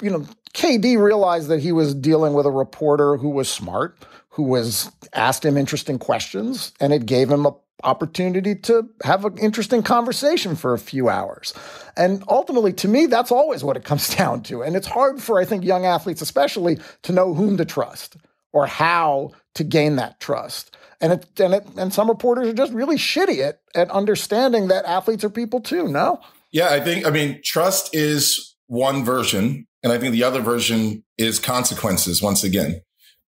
you know, KD realized that he was dealing with a reporter who was smart, who was asked him interesting questions, and it gave him a opportunity to have an interesting conversation for a few hours. And ultimately, to me, that's always what it comes down to. And it's hard for, I think, young athletes, especially, to know whom to trust or how to gain that trust. And it, and it, and some reporters are just really shitty at, at understanding that athletes are people too. No. Yeah, I think. I mean, trust is one version, and I think the other version is consequences. Once again,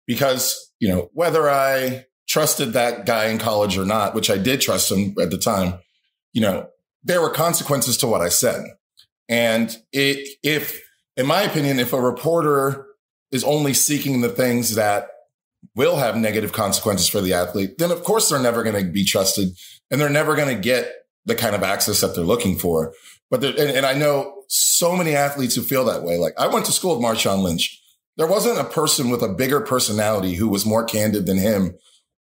because you know whether I trusted that guy in college or not, which I did trust him at the time, you know, there were consequences to what I said. And it, if, in my opinion, if a reporter is only seeking the things that will have negative consequences for the athlete, then of course they're never going to be trusted and they're never going to get the kind of access that they're looking for. But and, and, I know so many athletes who feel that way. Like I went to school with Marshawn Lynch. There wasn't a person with a bigger personality who was more candid than him.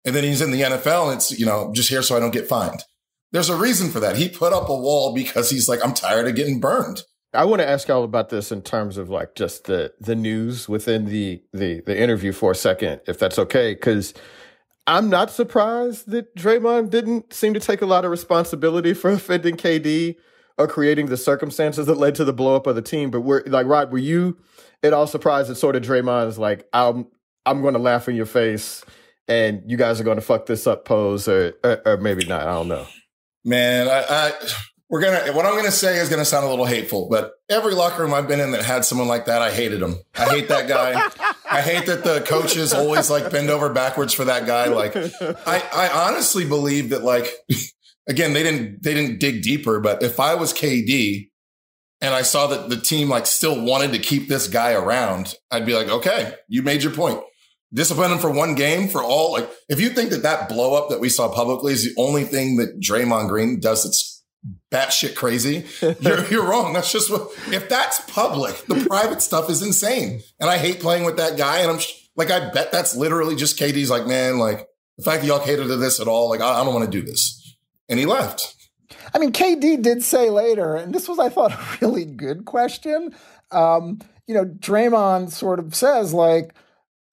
And then he's in the NFL and it's, you know, just here so I don't get fined. There's a reason for that. He put up a wall because he's like, I'm tired of getting burned. I want to ask y'all about this in terms of like just the the news within the the the interview for a second, if that's okay, because I'm not surprised that Draymond didn't seem to take a lot of responsibility for offending KD or creating the circumstances that led to the blowup of the team. But we're like, Rod, were you at all surprised that sort of Draymond is like, I'm I'm going to laugh in your face, and you guys are going to fuck this up, pose, or, or, or maybe not. I don't know. Man, I, I we're gonna what I'm gonna say is gonna sound a little hateful, but every locker room I've been in that had someone like that, I hated him. I hate that guy. I hate that the coaches always like bend over backwards for that guy. Like I, I honestly believe that like again, they didn't they didn't dig deeper, but if I was KD and I saw that the team like still wanted to keep this guy around, I'd be like, okay, you made your point. Discipline him for one game for all. Like, if you think that that blow up that we saw publicly is the only thing that Draymond Green does that's batshit crazy. You're, you're wrong. That's just what, if that's public, the private stuff is insane. And I hate playing with that guy. And I'm like, I bet that's literally just KD's like, man, like the fact that y'all cater to this at all, like, I, I don't want to do this. And he left. I mean, KD did say later, and this was, I thought, a really good question. Um, you know, Draymond sort of says, like,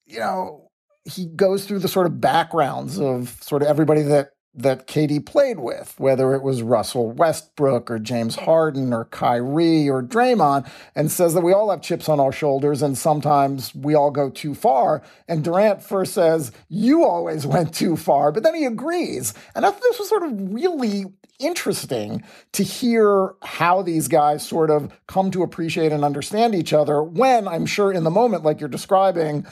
you know, he goes through the sort of backgrounds of sort of everybody that that KD played with, whether it was Russell Westbrook or James Harden or Kyrie or Draymond, and says that we all have chips on our shoulders and sometimes we all go too far. And Durant first says, You always went too far, but then he agrees. And I thought this was sort of really interesting to hear how these guys sort of come to appreciate and understand each other when I'm sure in the moment, like you're describing,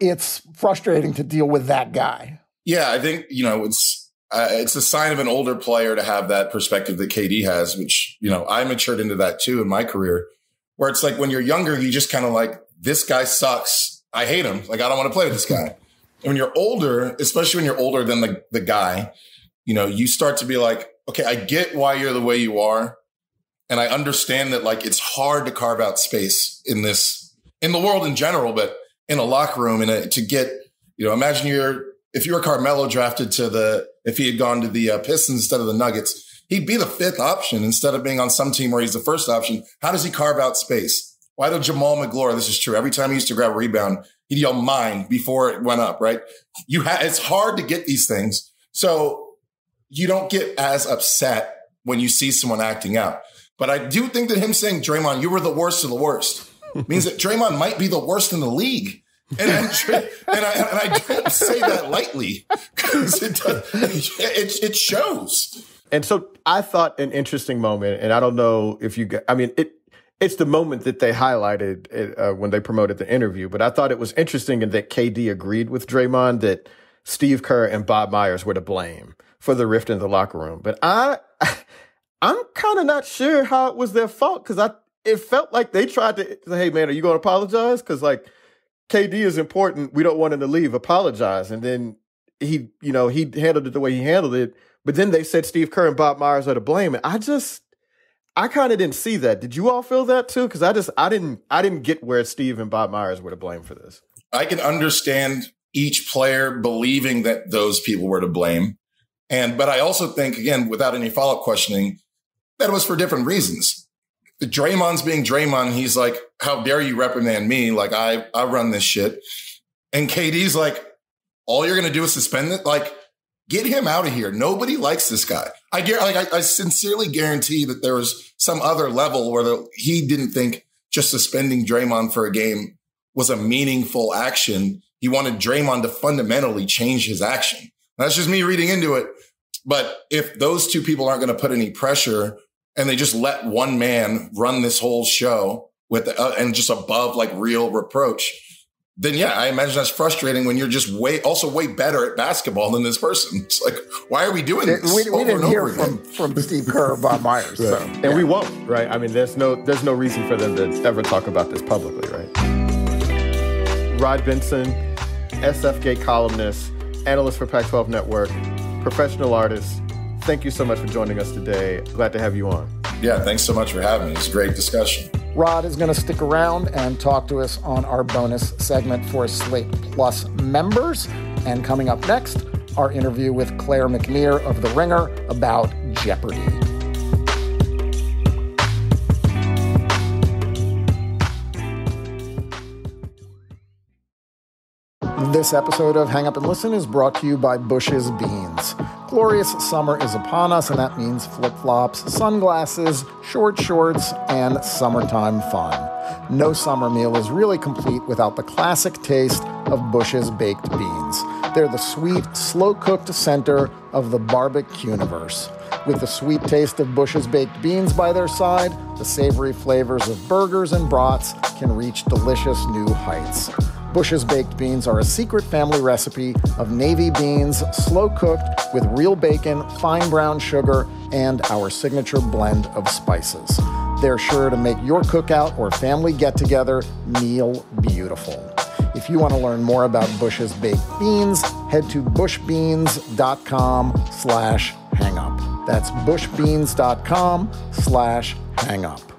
it's frustrating to deal with that guy. Yeah, I think, you know, it's uh, it's a sign of an older player to have that perspective that KD has, which, you know, I matured into that too in my career, where it's like when you're younger, you just kind of like, this guy sucks. I hate him. Like, I don't want to play with this guy. And when you're older, especially when you're older than the, the guy, you know, you start to be like, okay, I get why you're the way you are. And I understand that like it's hard to carve out space in this, in the world in general, but in a locker room and a, to get, you know, imagine you're, if you were Carmelo drafted to the if he had gone to the uh, Pistons instead of the Nuggets, he'd be the fifth option instead of being on some team where he's the first option. How does he carve out space? Why do Jamal McGlory? This is true. Every time he used to grab a rebound, he'd yell "mine" before it went up. Right? You ha- it's hard to get these things, so you don't get as upset when you see someone acting out. But I do think that him saying, "Draymond, you were the worst of the worst," means that Draymond might be the worst in the league. And, and, and, I, and I don't say that lightly because it, it, it shows. And so I thought an interesting moment, and I don't know if you, I mean, it, it's the moment that they highlighted uh, when they promoted the interview, but I thought it was interesting in that KD agreed with Draymond that Steve Kerr and Bob Myers were to blame for the rift in the locker room. But I, I'm kind of not sure how it was their fault because I, it felt like they tried to say, "Hey, man, are you going to apologize?" Because like KD is important. We don't want him to leave. Apologize. And then he, you know, he handled it the way he handled it. But then they said Steve Kerr and Bob Myers are to blame. And I just, I kind of didn't see that. Did you all feel that too? Because I just, I didn't, I didn't get where Steve and Bob Myers were to blame for this. I can understand each player believing that those people were to blame. And, but I also think, again, without any follow up questioning, that it was for different reasons. Draymond's being Draymond. He's like, how dare you reprimand me? Like I, I run this shit. And KD's like, all you're going to do is suspend it. Like, get him out of here. Nobody likes this guy. I like, I, I sincerely guarantee that there was some other level where the, he didn't think just suspending Draymond for a game was a meaningful action. He wanted Draymond to fundamentally change his action. That's just me reading into it. But if those two people aren't going to put any pressure and they just let one man run this whole show with uh, and just above like real reproach then yeah i imagine that's frustrating when you're just way also way better at basketball than this person it's like why are we doing this we, we didn't hear from, from steve kerr or bob myers right. so and yeah. we won't right i mean there's no there's no reason for them to ever talk about this publicly right rod benson sfgate columnist analyst for pac 12 network professional artist thank you so much for joining us today. Glad to have you on. Yeah, thanks so much for having me. It's a great discussion. Rod is going to stick around and talk to us on our bonus segment for Slate Plus members. And coming up next, our interview with Claire McNear of The Ringer about Jeopardy! This episode of Hang Up and Listen is brought to you by Bush's Beans. Glorious summer is upon us, and that means flip flops, sunglasses, short shorts, and summertime fun. No summer meal is really complete without the classic taste of Bush's baked beans. They're the sweet, slow cooked center of the barbecue universe. With the sweet taste of Bush's baked beans by their side, the savory flavors of burgers and brats can reach delicious new heights. Bush's baked beans are a secret family recipe of navy beans, slow cooked with real bacon, fine brown sugar, and our signature blend of spices. They're sure to make your cookout or family get together meal beautiful. If you want to learn more about Bush's baked beans, head to bushbeans.com slash hangup. That's bushbeans.com slash hangup.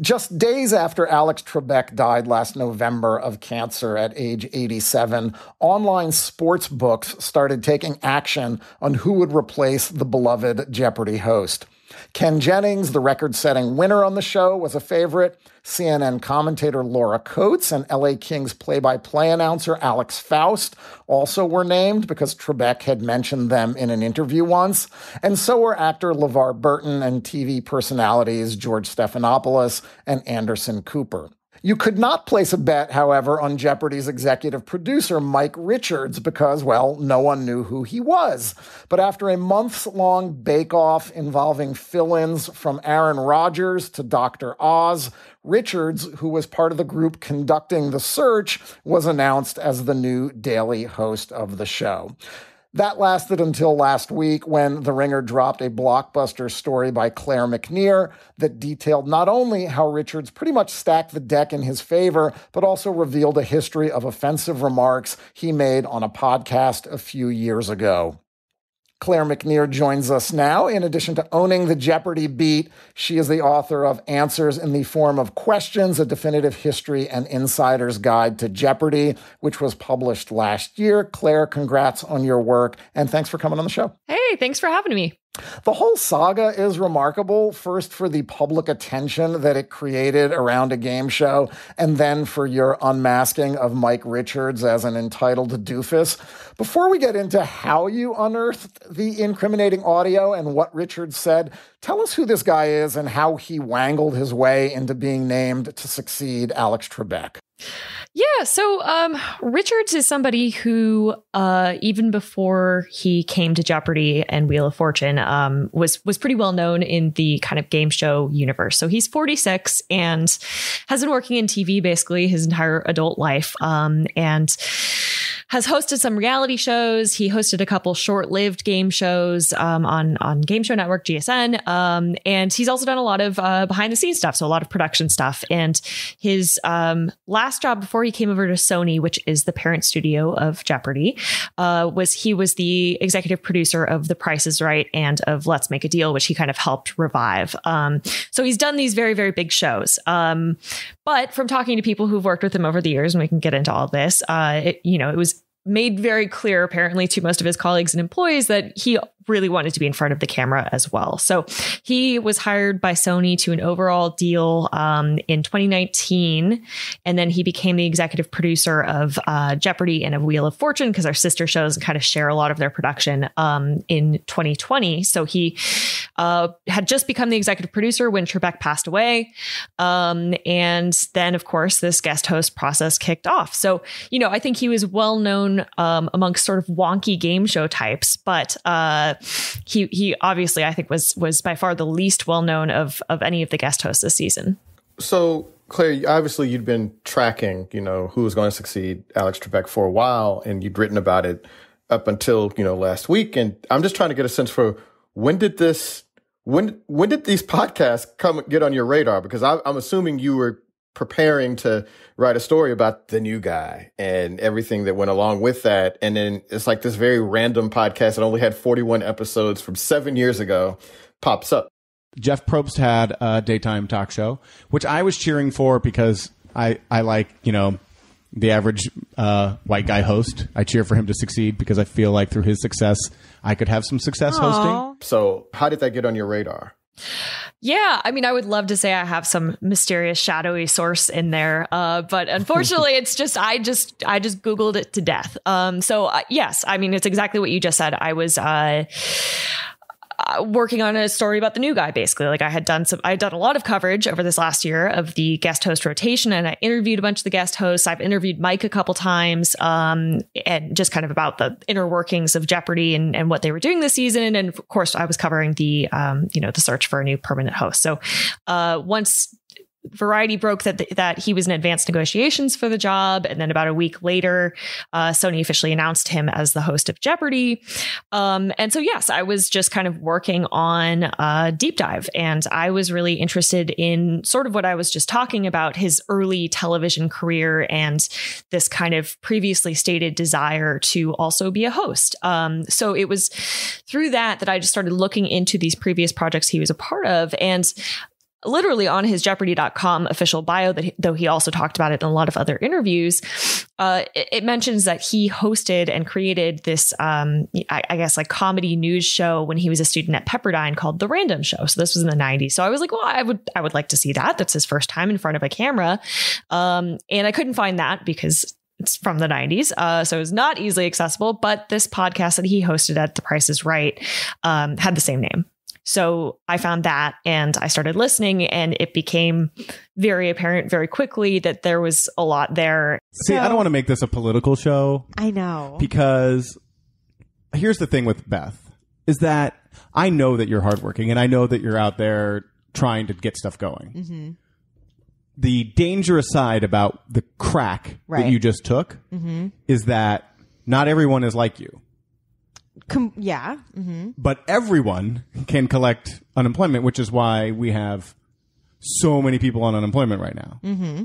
Just days after Alex Trebek died last November of cancer at age 87, online sports books started taking action on who would replace the beloved Jeopardy host. Ken Jennings, the record setting winner on the show, was a favorite. CNN commentator Laura Coates and LA Kings play by play announcer Alex Faust also were named because Trebek had mentioned them in an interview once. And so were actor LeVar Burton and TV personalities George Stephanopoulos and Anderson Cooper. You could not place a bet, however, on Jeopardy's executive producer, Mike Richards, because, well, no one knew who he was. But after a months long bake off involving fill ins from Aaron Rodgers to Dr. Oz, Richards, who was part of the group conducting the search, was announced as the new daily host of the show. That lasted until last week when The Ringer dropped a blockbuster story by Claire McNear that detailed not only how Richards pretty much stacked the deck in his favor, but also revealed a history of offensive remarks he made on a podcast a few years ago. Claire McNear joins us now. In addition to owning the Jeopardy beat, she is the author of Answers in the Form of Questions, a definitive history and insider's guide to Jeopardy, which was published last year. Claire, congrats on your work and thanks for coming on the show. Hey, thanks for having me. The whole saga is remarkable, first for the public attention that it created around a game show, and then for your unmasking of Mike Richards as an entitled doofus. Before we get into how you unearthed the incriminating audio and what Richards said, tell us who this guy is and how he wangled his way into being named to succeed Alex Trebek. Yeah, so um, Richards is somebody who, uh, even before he came to Jeopardy and Wheel of Fortune, um, was was pretty well known in the kind of game show universe. So he's 46 and has been working in TV basically his entire adult life, um, and has hosted some reality shows. He hosted a couple short-lived game shows um, on on Game Show Network GSN, um, and he's also done a lot of uh, behind-the-scenes stuff, so a lot of production stuff. And his um, last job before he came over to Sony, which is the parent studio of Jeopardy, uh, was he was the executive producer of The Price Is Right and of Let's Make a Deal, which he kind of helped revive. Um, so he's done these very very big shows. Um, but from talking to people who've worked with him over the years, and we can get into all this, uh, it, you know, it was made very clear, apparently, to most of his colleagues and employees that he really wanted to be in front of the camera as well. So he was hired by Sony to an overall deal um, in 2019. And then he became the executive producer of uh, Jeopardy and of Wheel of Fortune because our sister shows kind of share a lot of their production um, in 2020. So he uh, had just become the executive producer when Trebek passed away. Um, and then, of course, this guest host process kicked off. So, you know, I think he was well known um, amongst sort of wonky game show types, but uh, he he obviously I think was was by far the least well known of of any of the guest hosts this season. So Claire, obviously you'd been tracking, you know, who was going to succeed Alex Trebek for a while, and you'd written about it up until you know last week. And I'm just trying to get a sense for when did this when when did these podcasts come get on your radar? Because I, I'm assuming you were preparing to write a story about the new guy and everything that went along with that. And then it's like this very random podcast that only had 41 episodes from seven years ago pops up. Jeff Probst had a daytime talk show, which I was cheering for because I, I like, you know, the average uh, white guy host. I cheer for him to succeed because I feel like through his success, I could have some success Aww. hosting. So, how did that get on your radar? Yeah, I mean, I would love to say I have some mysterious shadowy source in there, uh, but unfortunately, it's just I just I just googled it to death. Um, so uh, yes, I mean, it's exactly what you just said. I was. Uh, uh, working on a story about the new guy basically. Like i had done some i had done a lot of coverage over this last year of the guest host rotation and i interviewed a bunch of the guest hosts. I've interviewed mike a couple times um, and just kind of about the inner workings of jeopardy and, and what they were doing this season. And of course i was covering the um, you know the search for a new permanent host. So uh, once Variety broke that that he was in advanced negotiations for the job, and then about a week later, uh, Sony officially announced him as the host of Jeopardy. Um, and so, yes, I was just kind of working on a deep dive, and I was really interested in sort of what I was just talking about his early television career and this kind of previously stated desire to also be a host. Um, so it was through that that I just started looking into these previous projects he was a part of, and literally on his jeopardy.com official bio that he, though he also talked about it in a lot of other interviews uh, it, it, mentions that he hosted and created this um, I, I, guess like comedy news show when he was a student at pepperdine called the random show so this was in the 90s so i was like well i would i would like to see that that's his first time in front of a camera um, and i couldn't find that because it's from the 90s, uh, so it was not easily accessible. But this podcast that he hosted at The Price is Right um, had the same name. So I found that and I started listening, and it became very apparent very quickly that there was a lot there. See, so, I don't want to make this a political show. I know. Because here's the thing with Beth is that I know that you're hardworking and I know that you're out there trying to get stuff going. Mm-hmm. The dangerous side about the crack right. that you just took mm-hmm. is that not everyone is like you. Com- yeah. Mm-hmm. But everyone can collect unemployment, which is why we have so many people on unemployment right now. Mm-hmm.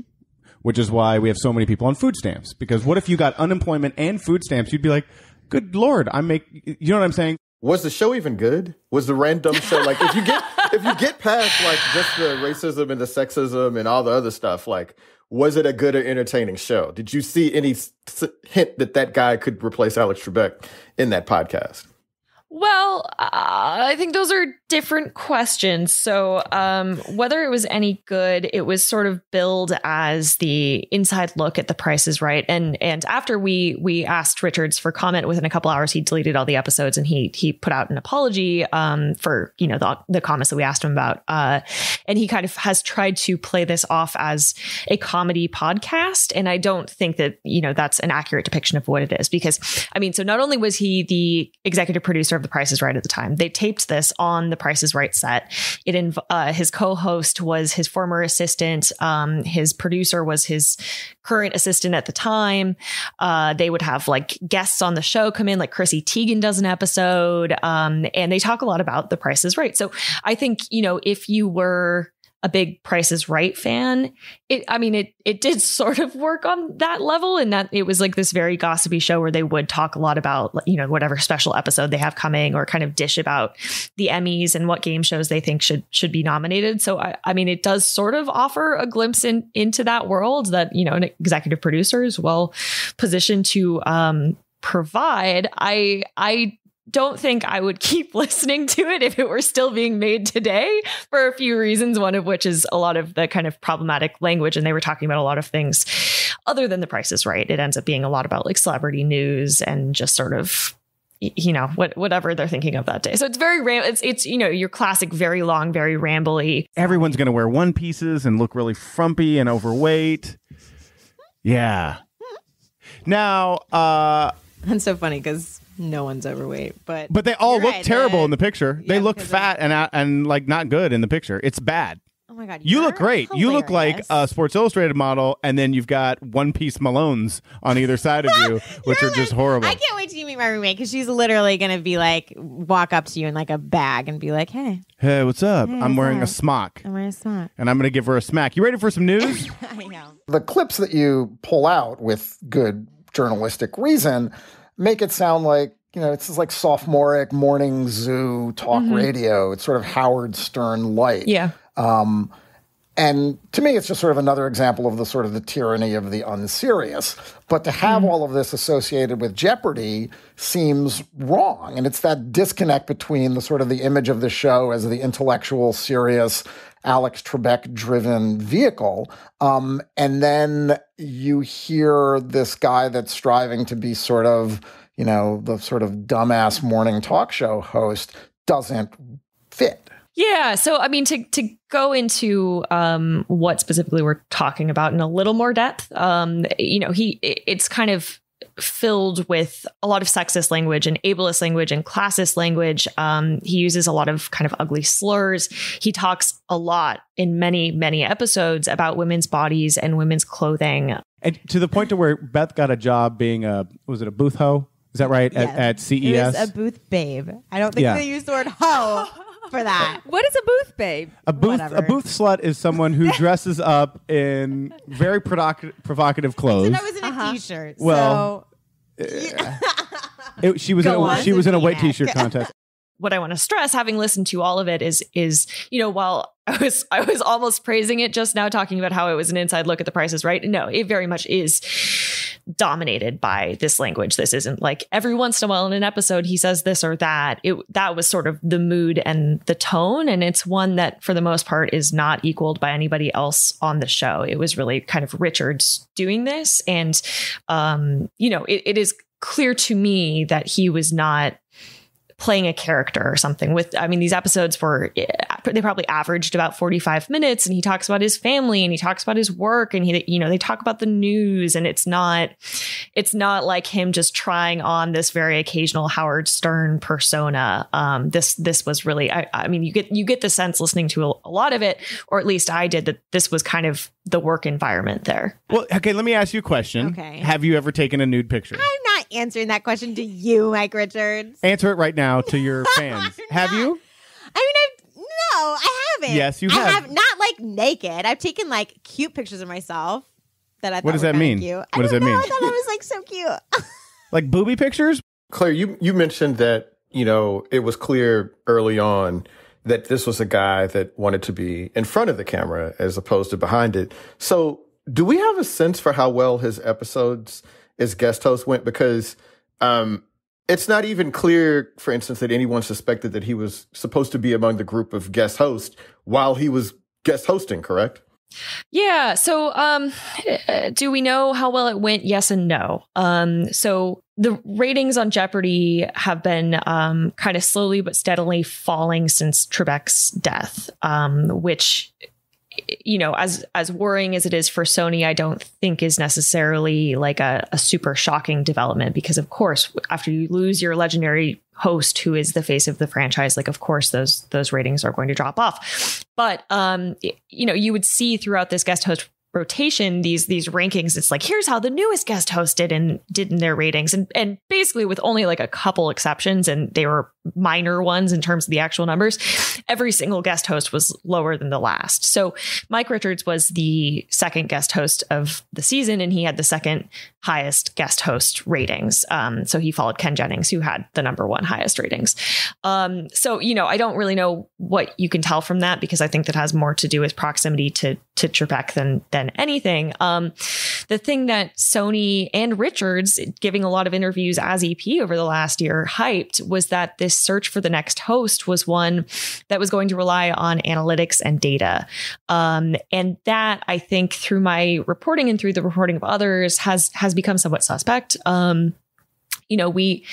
Which is why we have so many people on food stamps. Because what if you got unemployment and food stamps? You'd be like, good lord, I make, you know what I'm saying? Was the show even good? Was the random show like if you get if you get past like just the racism and the sexism and all the other stuff, like was it a good or entertaining show? Did you see any hint that that guy could replace Alex Trebek in that podcast? Well, uh, I think those are different questions. So, um, whether it was any good, it was sort of billed as the inside look at the Price is Right. And and after we we asked Richards for comment within a couple hours, he deleted all the episodes and he he put out an apology um, for you know the the comments that we asked him about. Uh, and he kind of has tried to play this off as a comedy podcast. And I don't think that you know that's an accurate depiction of what it is because I mean, so not only was he the executive producer of The Price is Right at the time. They taped this on The Price is Right set. It inv- uh, his co-host was his former assistant. Um, his producer was his current assistant at the time. Uh, they would have like guests on the show come in, like Chrissy Teigen does an episode, um, and they talk a lot about The Price is Right. So I think you know if you were a big Price is Right fan. It, I mean, it it did sort of work on that level, in that it was like this very gossipy show where they would talk a lot about you know whatever special episode they have coming, or kind of dish about the Emmys and what game shows they think should should be nominated. So I, I mean, it does sort of offer a glimpse in into that world that you know an executive producer is well positioned to um, provide. I I don't think I would keep listening to it if it were still being made today for a few reasons. One of which is a lot of the kind of problematic language. And they were talking about a lot of things other than the prices, Right. It ends up being a lot about like celebrity news and just sort of you know what whatever they're thinking of that day so it's very ram- it's it's you know your classic very long very rambly everyone's gonna wear one pieces and look really frumpy and overweight yeah now uh that's so funny because no one's overweight, but but they all look right, terrible in the picture. Yeah, they look fat and and like not good in the picture. It's bad. Oh my god, You look great. You look like a Sports Illustrated model, and then you've got one piece Malones on either side of you, which are just horrible. I can't wait till you meet my roommate because she's literally gonna be like, walk up to you in like a bag and be like, "Hey, Hey, what's up? Hey, I'm what's wearing a smock, I'm wearing a smock." and I'm going to give her a smack. You ready for some news? I know. The clips that you pull out with good journalistic reason make it sound like, you know, it's like sophomoric morning zoo talk Mhm. radio. It's sort of Howard Stern light. Yeah. Um, and to me, it's just sort of another example of the sort of the tyranny of the unserious. But to have all of this associated with Jeopardy seems wrong. And it's that disconnect between the sort of the image of the show as the intellectual, serious, Alex Trebek driven vehicle. Um, and then you hear this guy that's striving to be sort of, you know, the sort of dumbass morning talk show host doesn't fit. Yeah. So, I mean, to to go into um, what specifically we're talking about in a little more depth, um, you know, he it's kind of filled with a lot of sexist language and ableist language and classist language. Um, he uses a lot of kind of ugly slurs. He talks a lot in many many episodes about women's bodies and women's clothing. and to the point to where Beth got a job being a was it a booth hoe? Is that right at, at CES? It was a booth babe. I don't think Yeah. they used the word hoe for that. What is a booth babe? A booth Whatever. a booth slut is someone who dresses up in very provoc- provocative clothes. And I was in a t-shirt. Uh-huh. Well, so It- she was in Go a, on. she was in a white t-shirt contest. what I want to stress, having listened to all of it, is is you know while I was I was almost praising it just now, talking about how it was an inside look at the prices, right? No, it very much is dominated by this language. This isn't like every once in a while in an episode he says this or that. It that was sort of the mood and the tone, and it's one that for the most part is not equaled by anybody else on the show. It was really kind of Richards doing this, and um, you know, it, it is clear to me that he was not playing a character or something with i mean these episodes were they probably averaged about 45 minutes and he talks about his family and he talks about his work and he you know they talk about the news and it's not it's not like him just trying on this very occasional howard stern persona um this this was really i, I mean you get you get the sense listening to a, a lot of it or at least i did that this was kind of the work environment there Well, okay, let me ask you a question. Okay. Have you ever taken a nude picture? I'm not answering that question to you, Mike Richards. Answer it right now to your fans. Have you? I mean, I've no, I haven't. Yes, you I have. have not like naked. I've taken like cute pictures of myself that I. What thought does were that mean? Cute. What I does that know, mean? I thought I was like so cute. Like booby pictures? Claire, you you mentioned that you know it was clear early on that this was a guy that wanted to be in front of the camera as opposed to behind it. So, do we have a sense for how well his episodes as guest host went? Because um, it's not even clear, for instance, that anyone suspected that he was supposed to be among the group of guest hosts while he was guest hosting. Correct? Yeah. So, um, uh, do we know how well it went? Yes and no. Um, so the ratings on Jeopardy have been um, kind of slowly but steadily falling since Trebek's death, um, which you know, as as worrying as it is for Sony, I don't think is necessarily like a, a super shocking development because, of course, after you lose your legendary host, who is the face of the franchise, like of course those those ratings are going to drop off. But um, you know, you would see throughout this guest host rotation these these rankings it's like here's how the newest guest host did and did in their ratings. And and basically with only like a couple exceptions and they were minor ones in terms of the actual numbers every single guest host was lower than the last. So mike richards was the second guest host of the season and he had the second highest guest host ratings. Um, so he followed ken jennings who had the number one highest ratings. Um, so you know i don't really know what you can tell from that because i think that has more to do with proximity to to Trebek than than anything. Um, the thing that Sony and Richards, giving a lot of interviews as EP over the last year, hyped was that this search for the next host was one that was going to rely on analytics and data, um, and that I think through my reporting and through the reporting of others has has become somewhat suspect. Um, you know, we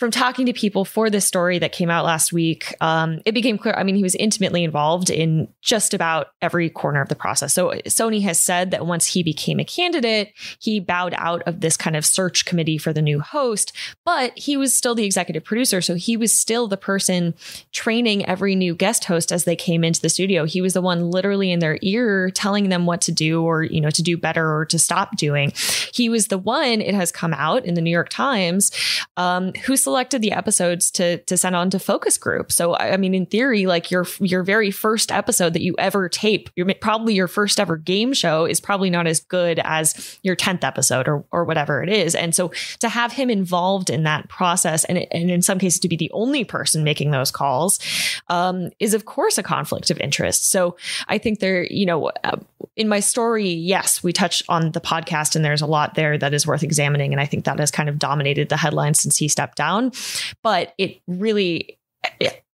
from talking to people for this story that came out last week, um, it became clear. I mean, he was intimately involved in just about every corner of the process. So Sony has said that once he became a candidate, he bowed out of this kind of search committee for the new host, but he was still the executive producer. So he was still the person training every new guest host as they came into the studio. He was the one literally in their ear telling them what to do or, you know, to do better or to stop doing. He was the one, it has come out in the New York Times, um, who selected the episodes to to send on to focus group. So I mean, in theory, like your your very first episode that you ever tape, your probably your first ever game show is probably not as good as your tenth episode or or whatever it is. And so to have him involved in that process, and and in some cases to be the only person making those calls, um, is of course a conflict of interest. So I think there, you know, uh, in my story, yes, we touch on the podcast, and there's a lot there that is worth examining, and I think that has kind of dominated the headlines since he stepped down down. But it really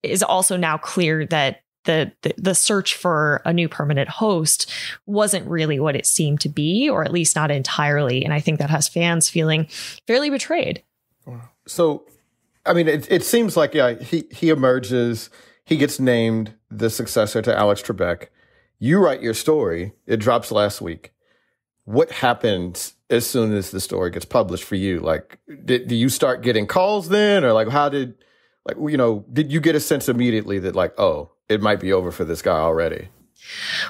is also now clear that the, the, the search for a new permanent host wasn't really what it seemed to be, or at least not entirely. And I think that has fans feeling fairly betrayed. So, I mean, it, it seems like yeah, he he emerges, he gets named the successor to Alex Trebek. You write your story; it drops last week. What happens as soon as the story gets published for you? Like, did, do you start getting calls then, or like, how did, like, you know, did you get a sense immediately that like, oh, it might be over for this guy already?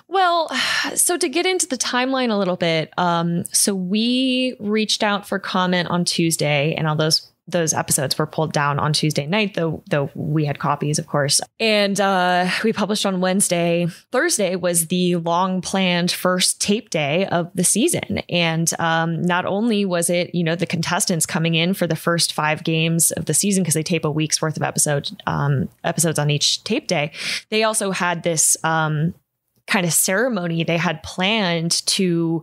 Well, so to get into the timeline a little bit, um, so we reached out for comment on Tuesday, and all those those episodes were pulled down on Tuesday night, though though we had copies, of course. And uh, we published on Wednesday. Thursday was the long planned first tape day of the season, and um, not only was it you know the contestants coming in for the first five games of the season because they tape a week's worth of episodes um, episodes on each tape day, they also had this um, kind of ceremony they had planned to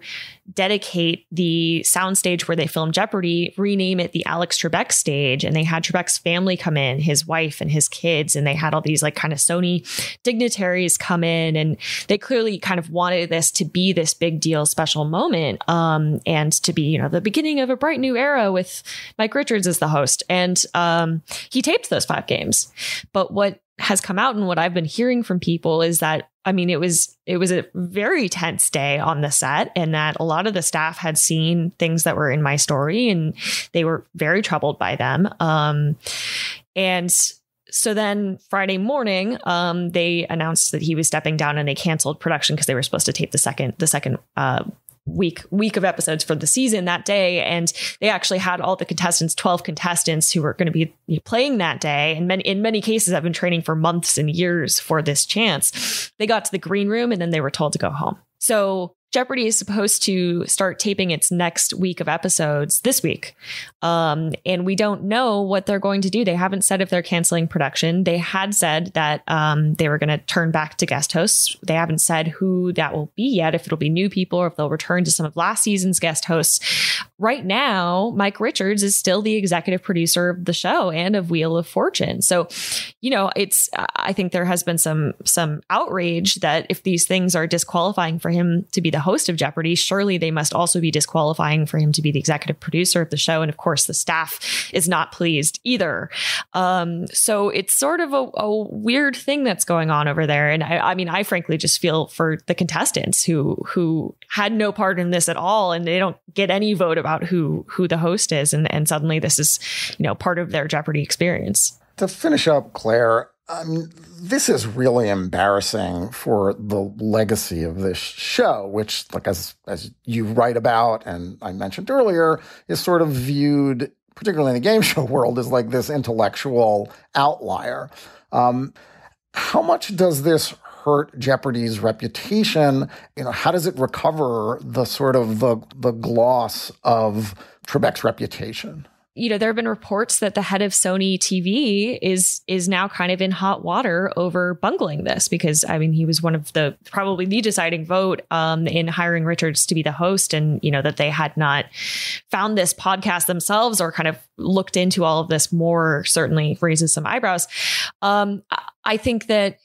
dedicate the soundstage where they filmed Jeopardy, rename it the Alex Trebek stage. And they had Trebek's family come in, his wife and his kids. And they had all these like kind of Sony dignitaries come in. And they clearly kind of wanted this to be this big deal, special moment. Um, and to be, you know, the beginning of a bright new era with Mike Richards as the host. And um, he taped those five games. But what has come out and what I've been hearing from people is that I mean it was it was a very tense day on the set and that a lot of the staff had seen things that were in my story and they were very troubled by them. Um, and so then Friday morning, um, they announced that he was stepping down and they canceled production because they were supposed to tape the second the second uh, week week of episodes for the season that day. And they actually had all the contestants 12 contestants who were going to be playing that day. And many, in many cases have been training for months and years for this chance. They got to the green room and then they were told to go home. So Jeopardy is supposed to start taping its next week of episodes this week. Um, and we don't know what they're going to do. They haven't said if they're canceling production. They had said that um, they were going to turn back to guest hosts. They haven't said who that will be yet, if it'll be new people or if they'll return to some of last season's guest hosts. Right now, Mike Richards is still the executive producer of the show and of Wheel of Fortune. So, you know, it's, I think there has been some, some outrage that if these things are disqualifying for him to be the host of Jeopardy, surely they must also be disqualifying for him to be the executive producer of the show. And of course, the staff is not pleased either. Um, so it's sort of a, a, weird thing that's going on over there. And I, I mean, I frankly just feel for the contestants who who had no part in this at all, and they don't get any vote about who who the host is, and and suddenly this is you know part of their Jeopardy experience. To finish up, Claire, um, this is really embarrassing for the legacy of this show, which, like as as you write about and I mentioned earlier, is sort of viewed, particularly in the game show world, as like this intellectual outlier. Um, how much does this hurt Jeopardy's reputation? You know, how does it recover the sort of the the gloss of Trebek's reputation? You know, there have been reports that the head of Sony TV is is now kind of in hot water over bungling this because I mean he was one of the probably the deciding vote um, in hiring Richards to be the host, and you know that they had not found this podcast themselves or kind of looked into all of this more certainly raises some eyebrows. Um, I think that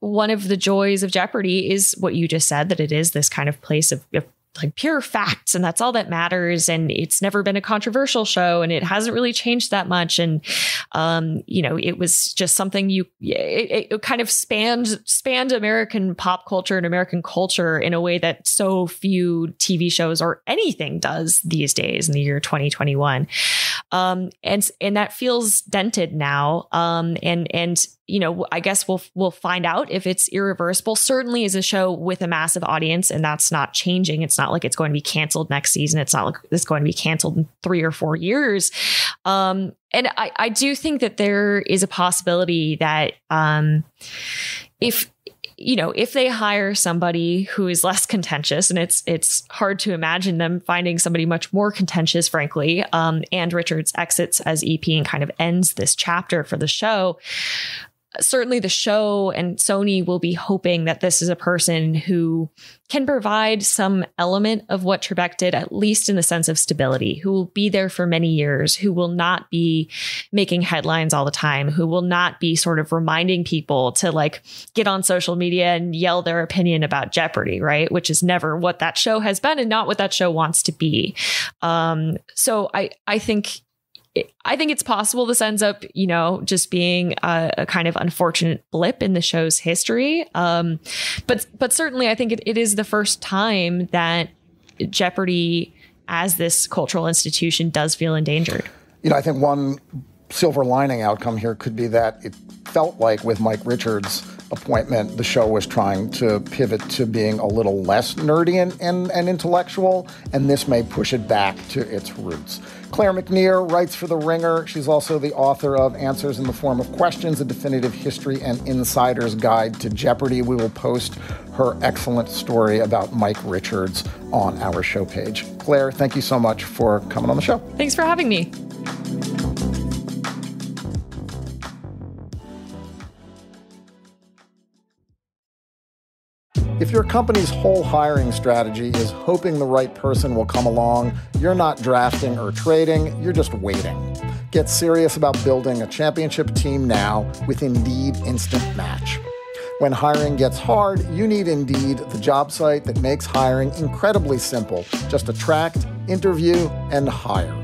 one of the joys of Jeopardy is what you just said that it is this kind of place of, of like pure facts and that's all that matters and it's never been a controversial show and it hasn't really changed that much and um you know it was just something you it, it kind of spanned spanned american pop culture and american culture in a way that so few tv shows or anything does these days in the year 2021 um and and that feels dented now um and and you know, I guess we'll we'll find out if it's irreversible. Certainly is a show with a massive audience, and that's not changing. It's not like it's going to be canceled next season. It's not like it's going to be canceled in three or four years. Um, and I, I do think that there is a possibility that um, if you know if they hire somebody who is less contentious and it's it's hard to imagine them finding somebody much more contentious frankly um, and richards exits as ep and kind of ends this chapter for the show certainly the show and Sony will be hoping that this is a person who can provide some element of what Trebek did, at least in the sense of stability, who will be there for many years, who will not be making headlines all the time, who will not be sort of reminding people to like get on social media and yell their opinion about Jeopardy, right? Which is never what that show has been and not what that show wants to be. Um, so I, I think I think it's possible this ends up, you know, just being a, a kind of unfortunate blip in the show's history. Um, but but certainly, I think it, it is the first time that Jeopardy, as this cultural institution, does feel endangered. You know, I think one silver lining outcome here could be that it felt like with Mike Richards' appointment, the show was trying to pivot to being a little less nerdy and, and, and intellectual, and this may push it back to its roots. Claire McNear writes for The Ringer. She's also the author of Answers in the Form of Questions, a definitive history and insider's guide to Jeopardy. We will post her excellent story about Mike Richards on our show page. Claire, thank you so much for coming on the show. Thanks for having me. If your company's whole hiring strategy is hoping the right person will come along, you're not drafting or trading, you're just waiting. Get serious about building a championship team now with Indeed Instant Match. When hiring gets hard, you need Indeed, the job site that makes hiring incredibly simple. Just attract, interview, and hire.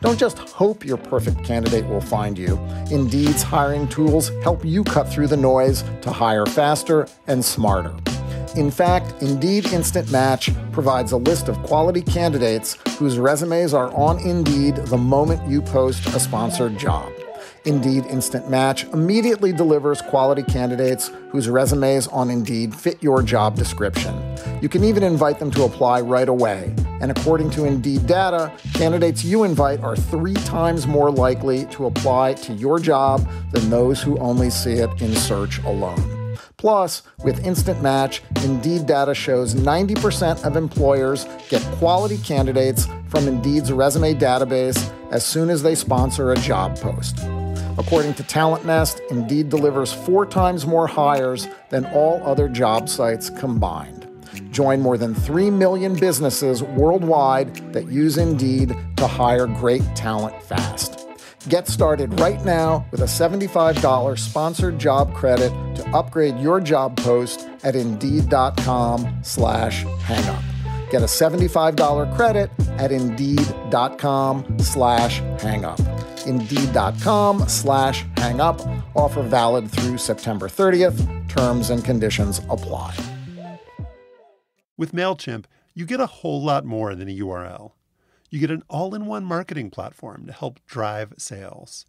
Don't just hope your perfect candidate will find you. Indeed's hiring tools help you cut through the noise to hire faster and smarter. In fact, Indeed Instant Match provides a list of quality candidates whose resumes are on Indeed the moment you post a sponsored job. Indeed Instant Match immediately delivers quality candidates whose resumes on Indeed fit your job description. You can even invite them to apply right away. And according to Indeed data, candidates you invite are three times more likely to apply to your job than those who only see it in search alone. Plus, with Instant Match, Indeed data shows 90% of employers get quality candidates from Indeed's resume database as soon as they sponsor a job post. According to Talent Nest, Indeed delivers four times more hires than all other job sites combined. Join more than 3 million businesses worldwide that use Indeed to hire great talent fast. Get started right now with a $75 sponsored job credit to upgrade your job post at Indeed.com slash hangup. Get a $75 credit at Indeed.com slash hangup. Indeed.com slash hangup. Offer valid through September 30th. Terms and conditions apply. With MailChimp, you get a whole lot more than a URL you get an all in one marketing platform to help drive sales.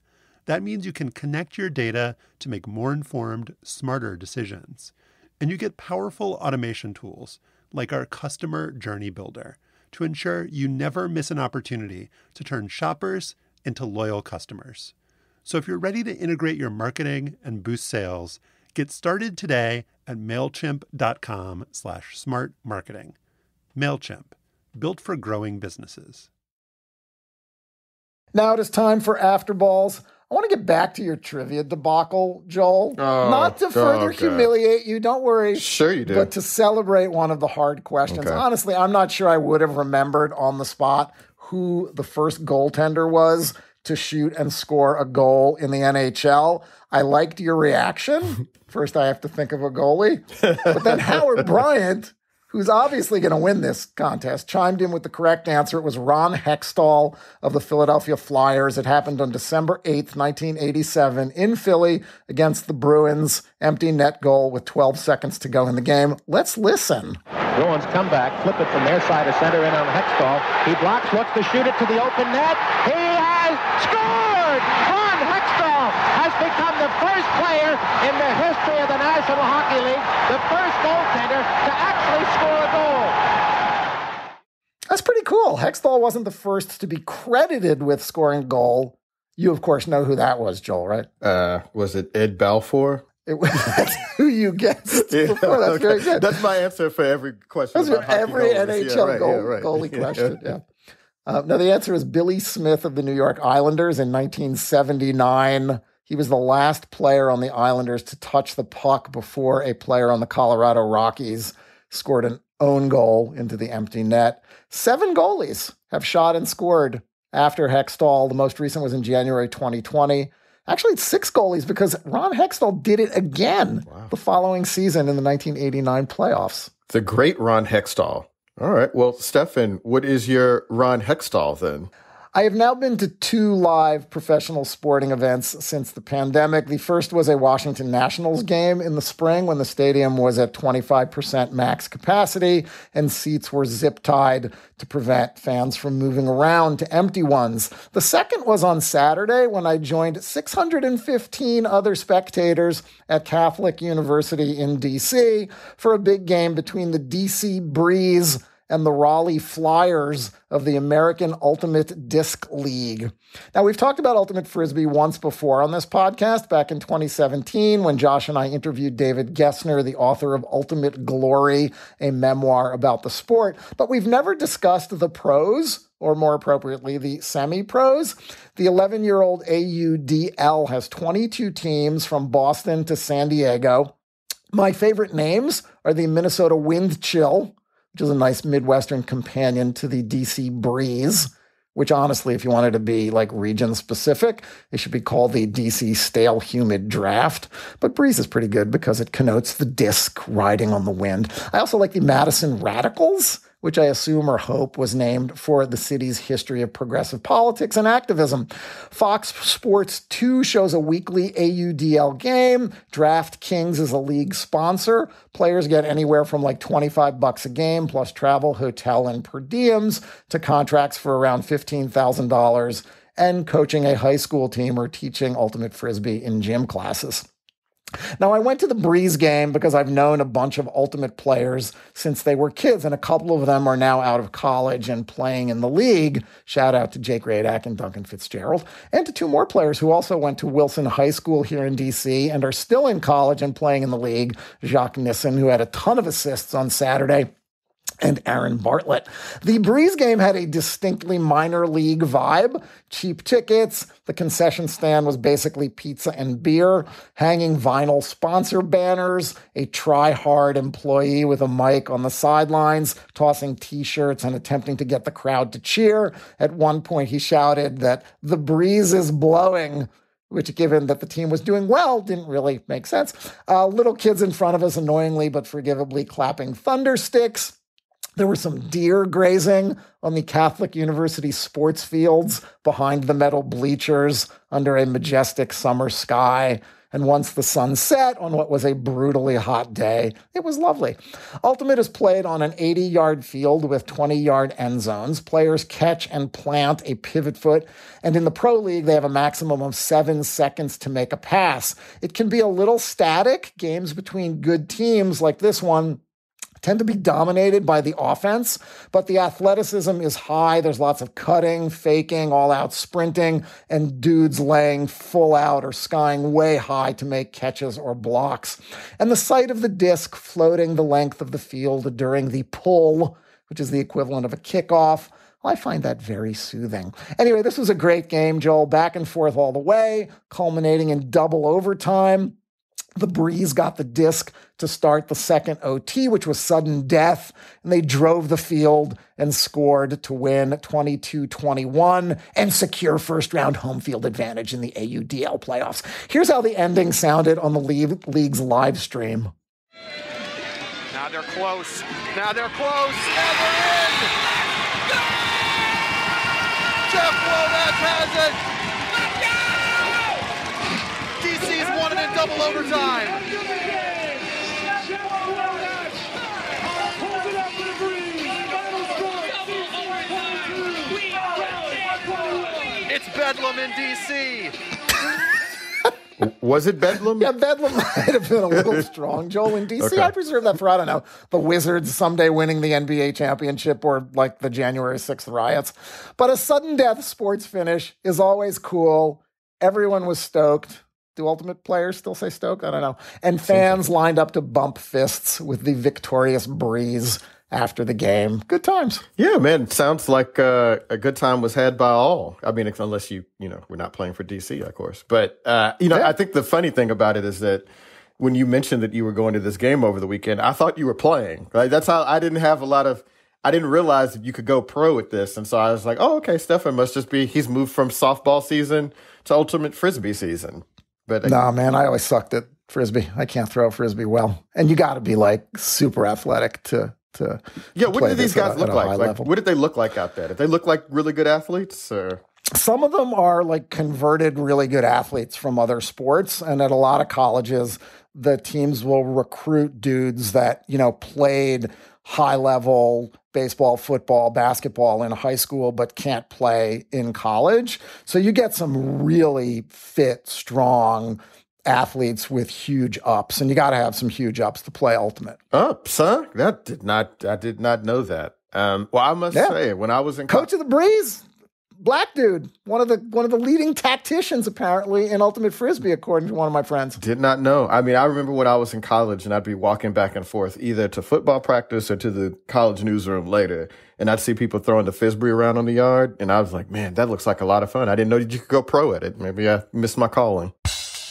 That means you can connect your data to make more informed, smarter decisions. And you get powerful automation tools like our Customer Journey Builder to ensure you never miss an opportunity to turn shoppers into loyal customers. So if you're ready to integrate your marketing and boost sales, get started today at MailChimp.com slash smart marketing. MailChimp built for growing businesses. Now it is time for After Balls. I want to get back to your trivia debacle, Joel. Oh, Not to further okay. humiliate you, don't worry. Sure, you do. But to celebrate one of the hard questions. Okay. Honestly, I'm not sure I would have remembered on the spot who the first goaltender was to shoot and score a goal in the NHL. I liked your reaction. First, I have to think of a goalie. But then Howard Bryant who's obviously going to win this contest, chimed in with the correct answer. It was Ron Hextall of the Philadelphia Flyers. It happened on December 8th, 1987, in Philly against the Bruins. Empty net goal with 12 seconds to go in the game. Let's listen. Bruins come back, flip it from their side of center in on Hextall. He blocks, looks to shoot it to the open net. He has scored! Ron Hextall has become the first player in the history of the National Hockey League, the first goaltender to actually score a goal. That's pretty cool. Hextall wasn't the first to be credited with scoring a goal. You, of course, know who that was, Joel, right? Uh, was it Ed Belfour? It was that's who you guessed Yeah, before. That's okay. very good. That's my answer for every question. That's for about hockey every goalies. NHL Yeah, right, goal, yeah, right. goalie question. Yeah. Uh, no, the answer is Billy Smith of the New York Islanders in 1979. He was the last player on the Islanders to touch the puck before a player on the Colorado Rockies scored an own goal into the empty net. Seven goalies have shot and scored after Hextall. The most recent was in January 2020. Actually, it's six goalies because Ron Hextall did it again the following season in the 1989 playoffs. The great Ron Hextall. All right. Well, Stefan, what is your Ron Hextall then? I have now been to two live professional sporting events since the pandemic. The first was a Washington Nationals game in the spring when the stadium was at 25% max capacity and seats were zip tied to prevent fans from moving around to empty ones. The second was on Saturday when I joined 615 other spectators at Catholic University in DC for a big game between the DC Breeze and the Raleigh Flyers of the American Ultimate Disc League. Now, we've talked about Ultimate Frisbee once before on this podcast back in 2017 when Josh and I interviewed David Gessner, the author of Ultimate Glory, a memoir about the sport, but we've never discussed the pros. Or more appropriately, the semi pros. The 11 year old AUDL has 22 teams from Boston to San Diego. My favorite names are the Minnesota Wind Chill, which is a nice Midwestern companion to the DC Breeze, which honestly, if you wanted to be like region specific, it should be called the DC Stale Humid Draft. But Breeze is pretty good because it connotes the disc riding on the wind. I also like the Madison Radicals. Which I assume or hope was named for the city's history of progressive politics and activism. Fox Sports 2 shows a weekly AUDL game. DraftKings is a league sponsor. Players get anywhere from like 25 bucks a game plus travel, hotel, and per diems to contracts for around $15,000 and coaching a high school team or teaching ultimate frisbee in gym classes. Now, I went to the Breeze game because I've known a bunch of Ultimate players since they were kids, and a couple of them are now out of college and playing in the league. Shout out to Jake Radak and Duncan Fitzgerald, and to two more players who also went to Wilson High School here in DC and are still in college and playing in the league. Jacques Nissen, who had a ton of assists on Saturday and Aaron Bartlett. The Breeze game had a distinctly minor league vibe. Cheap tickets. The concession stand was basically pizza and beer, hanging vinyl sponsor banners, a try hard employee with a mic on the sidelines, tossing t shirts and attempting to get the crowd to cheer. At one point, he shouted that the breeze is blowing which, given that the team was doing well, didn't really make sense. Uh, little kids in front of us, annoyingly but forgivably clapping thunder sticks. There were some deer grazing on the Catholic University sports fields behind the metal bleachers under a majestic summer sky. And once the sun set on what was a brutally hot day, it was lovely. Ultimate is played on an 80 yard field with 20 yard end zones. Players catch and plant a pivot foot. And in the Pro League, they have a maximum of seven seconds to make a pass. It can be a little static. Games between good teams like this one tend to be dominated by the offense, but the athleticism is high. There's lots of cutting, faking, all out sprinting, and dudes laying full out or skying way high to make catches or blocks. And the sight of the disc floating the length of the field during the pull, which is the equivalent of a kickoff. I find that very soothing. Anyway, this was a great game, Joel, back and forth all the way, culminating in double overtime. The Breeze got the disc to start the second OT, which was sudden death, and they drove the field and scored to win 22 21 and secure first round home field advantage in the AUDL playoffs. Here's how the ending sounded on the league's live stream. Now they're close. Now they're close. And they're in. Jeff Womack has it. DC's won it in double overtime. It's Bedlam in DC. Was it Bedlam? Yeah, Bedlam might have been a little strong. Joel in DC, Okay. I'd reserve that for, I don't know, the Wizards someday winning the NBA championship or like the January 6th riots. But a sudden death sports finish is always cool. Everyone was stoked. Do Ultimate players still say Stoke? I don't know. And fans lined up to bump fists with the victorious breeze after the game. Good times. Yeah, man. Sounds like uh, a good time was had by all. I mean, unless you, you know, we're not playing for DC, of course. But, uh, you know, Yeah. I think the funny thing about it is that when you mentioned that you were going to this game over the weekend, I thought you were playing. Right? That's how I didn't have a lot of, I didn't realize that you could go pro at this. And so I was like, oh, okay, Stefan must just be, he's moved from softball season to ultimate frisbee season. But Nah, man, I always sucked at frisbee. I can't throw frisbee well. And you got to be like super athletic to, to yeah, to what did these guys a- look like? like what did they look like out there? Did they look like really good athletes or? some of them are like converted really good athletes from other sports and at a lot of colleges the teams will recruit dudes that you know played high level baseball football basketball in high school but can't play in college so you get some really fit strong athletes with huge ups and you got to have some huge ups to play ultimate Ups, huh? That did not. I did not know that. Um, well, I must Yeah. say, when I was in coach of the breeze black dude one of the one of the leading tacticians apparently in ultimate frisbee according to one of my friends Did not know. I mean, I remember when I was in college and I'd be walking back and forth either to football practice or to the college newsroom later. And I'd see people throwing the frisbee around on the yard. And I was like, man, that looks like a lot of fun. I didn't know you could go pro at it. Maybe I missed my calling.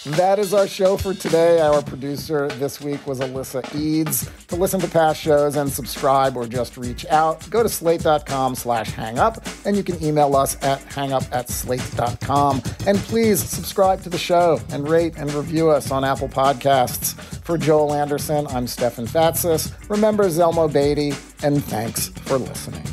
That is our show for today. Our producer this week was Alyssa Eads. To listen to past shows and subscribe or just reach out, go to slate.com slash hangup, and you can email us at hangup at slate.com. And please subscribe to the show and rate and review us on Apple Podcasts. For Joel Anderson, I'm Stefan Fatsis. Remember Zelmo Beatty, and thanks for listening.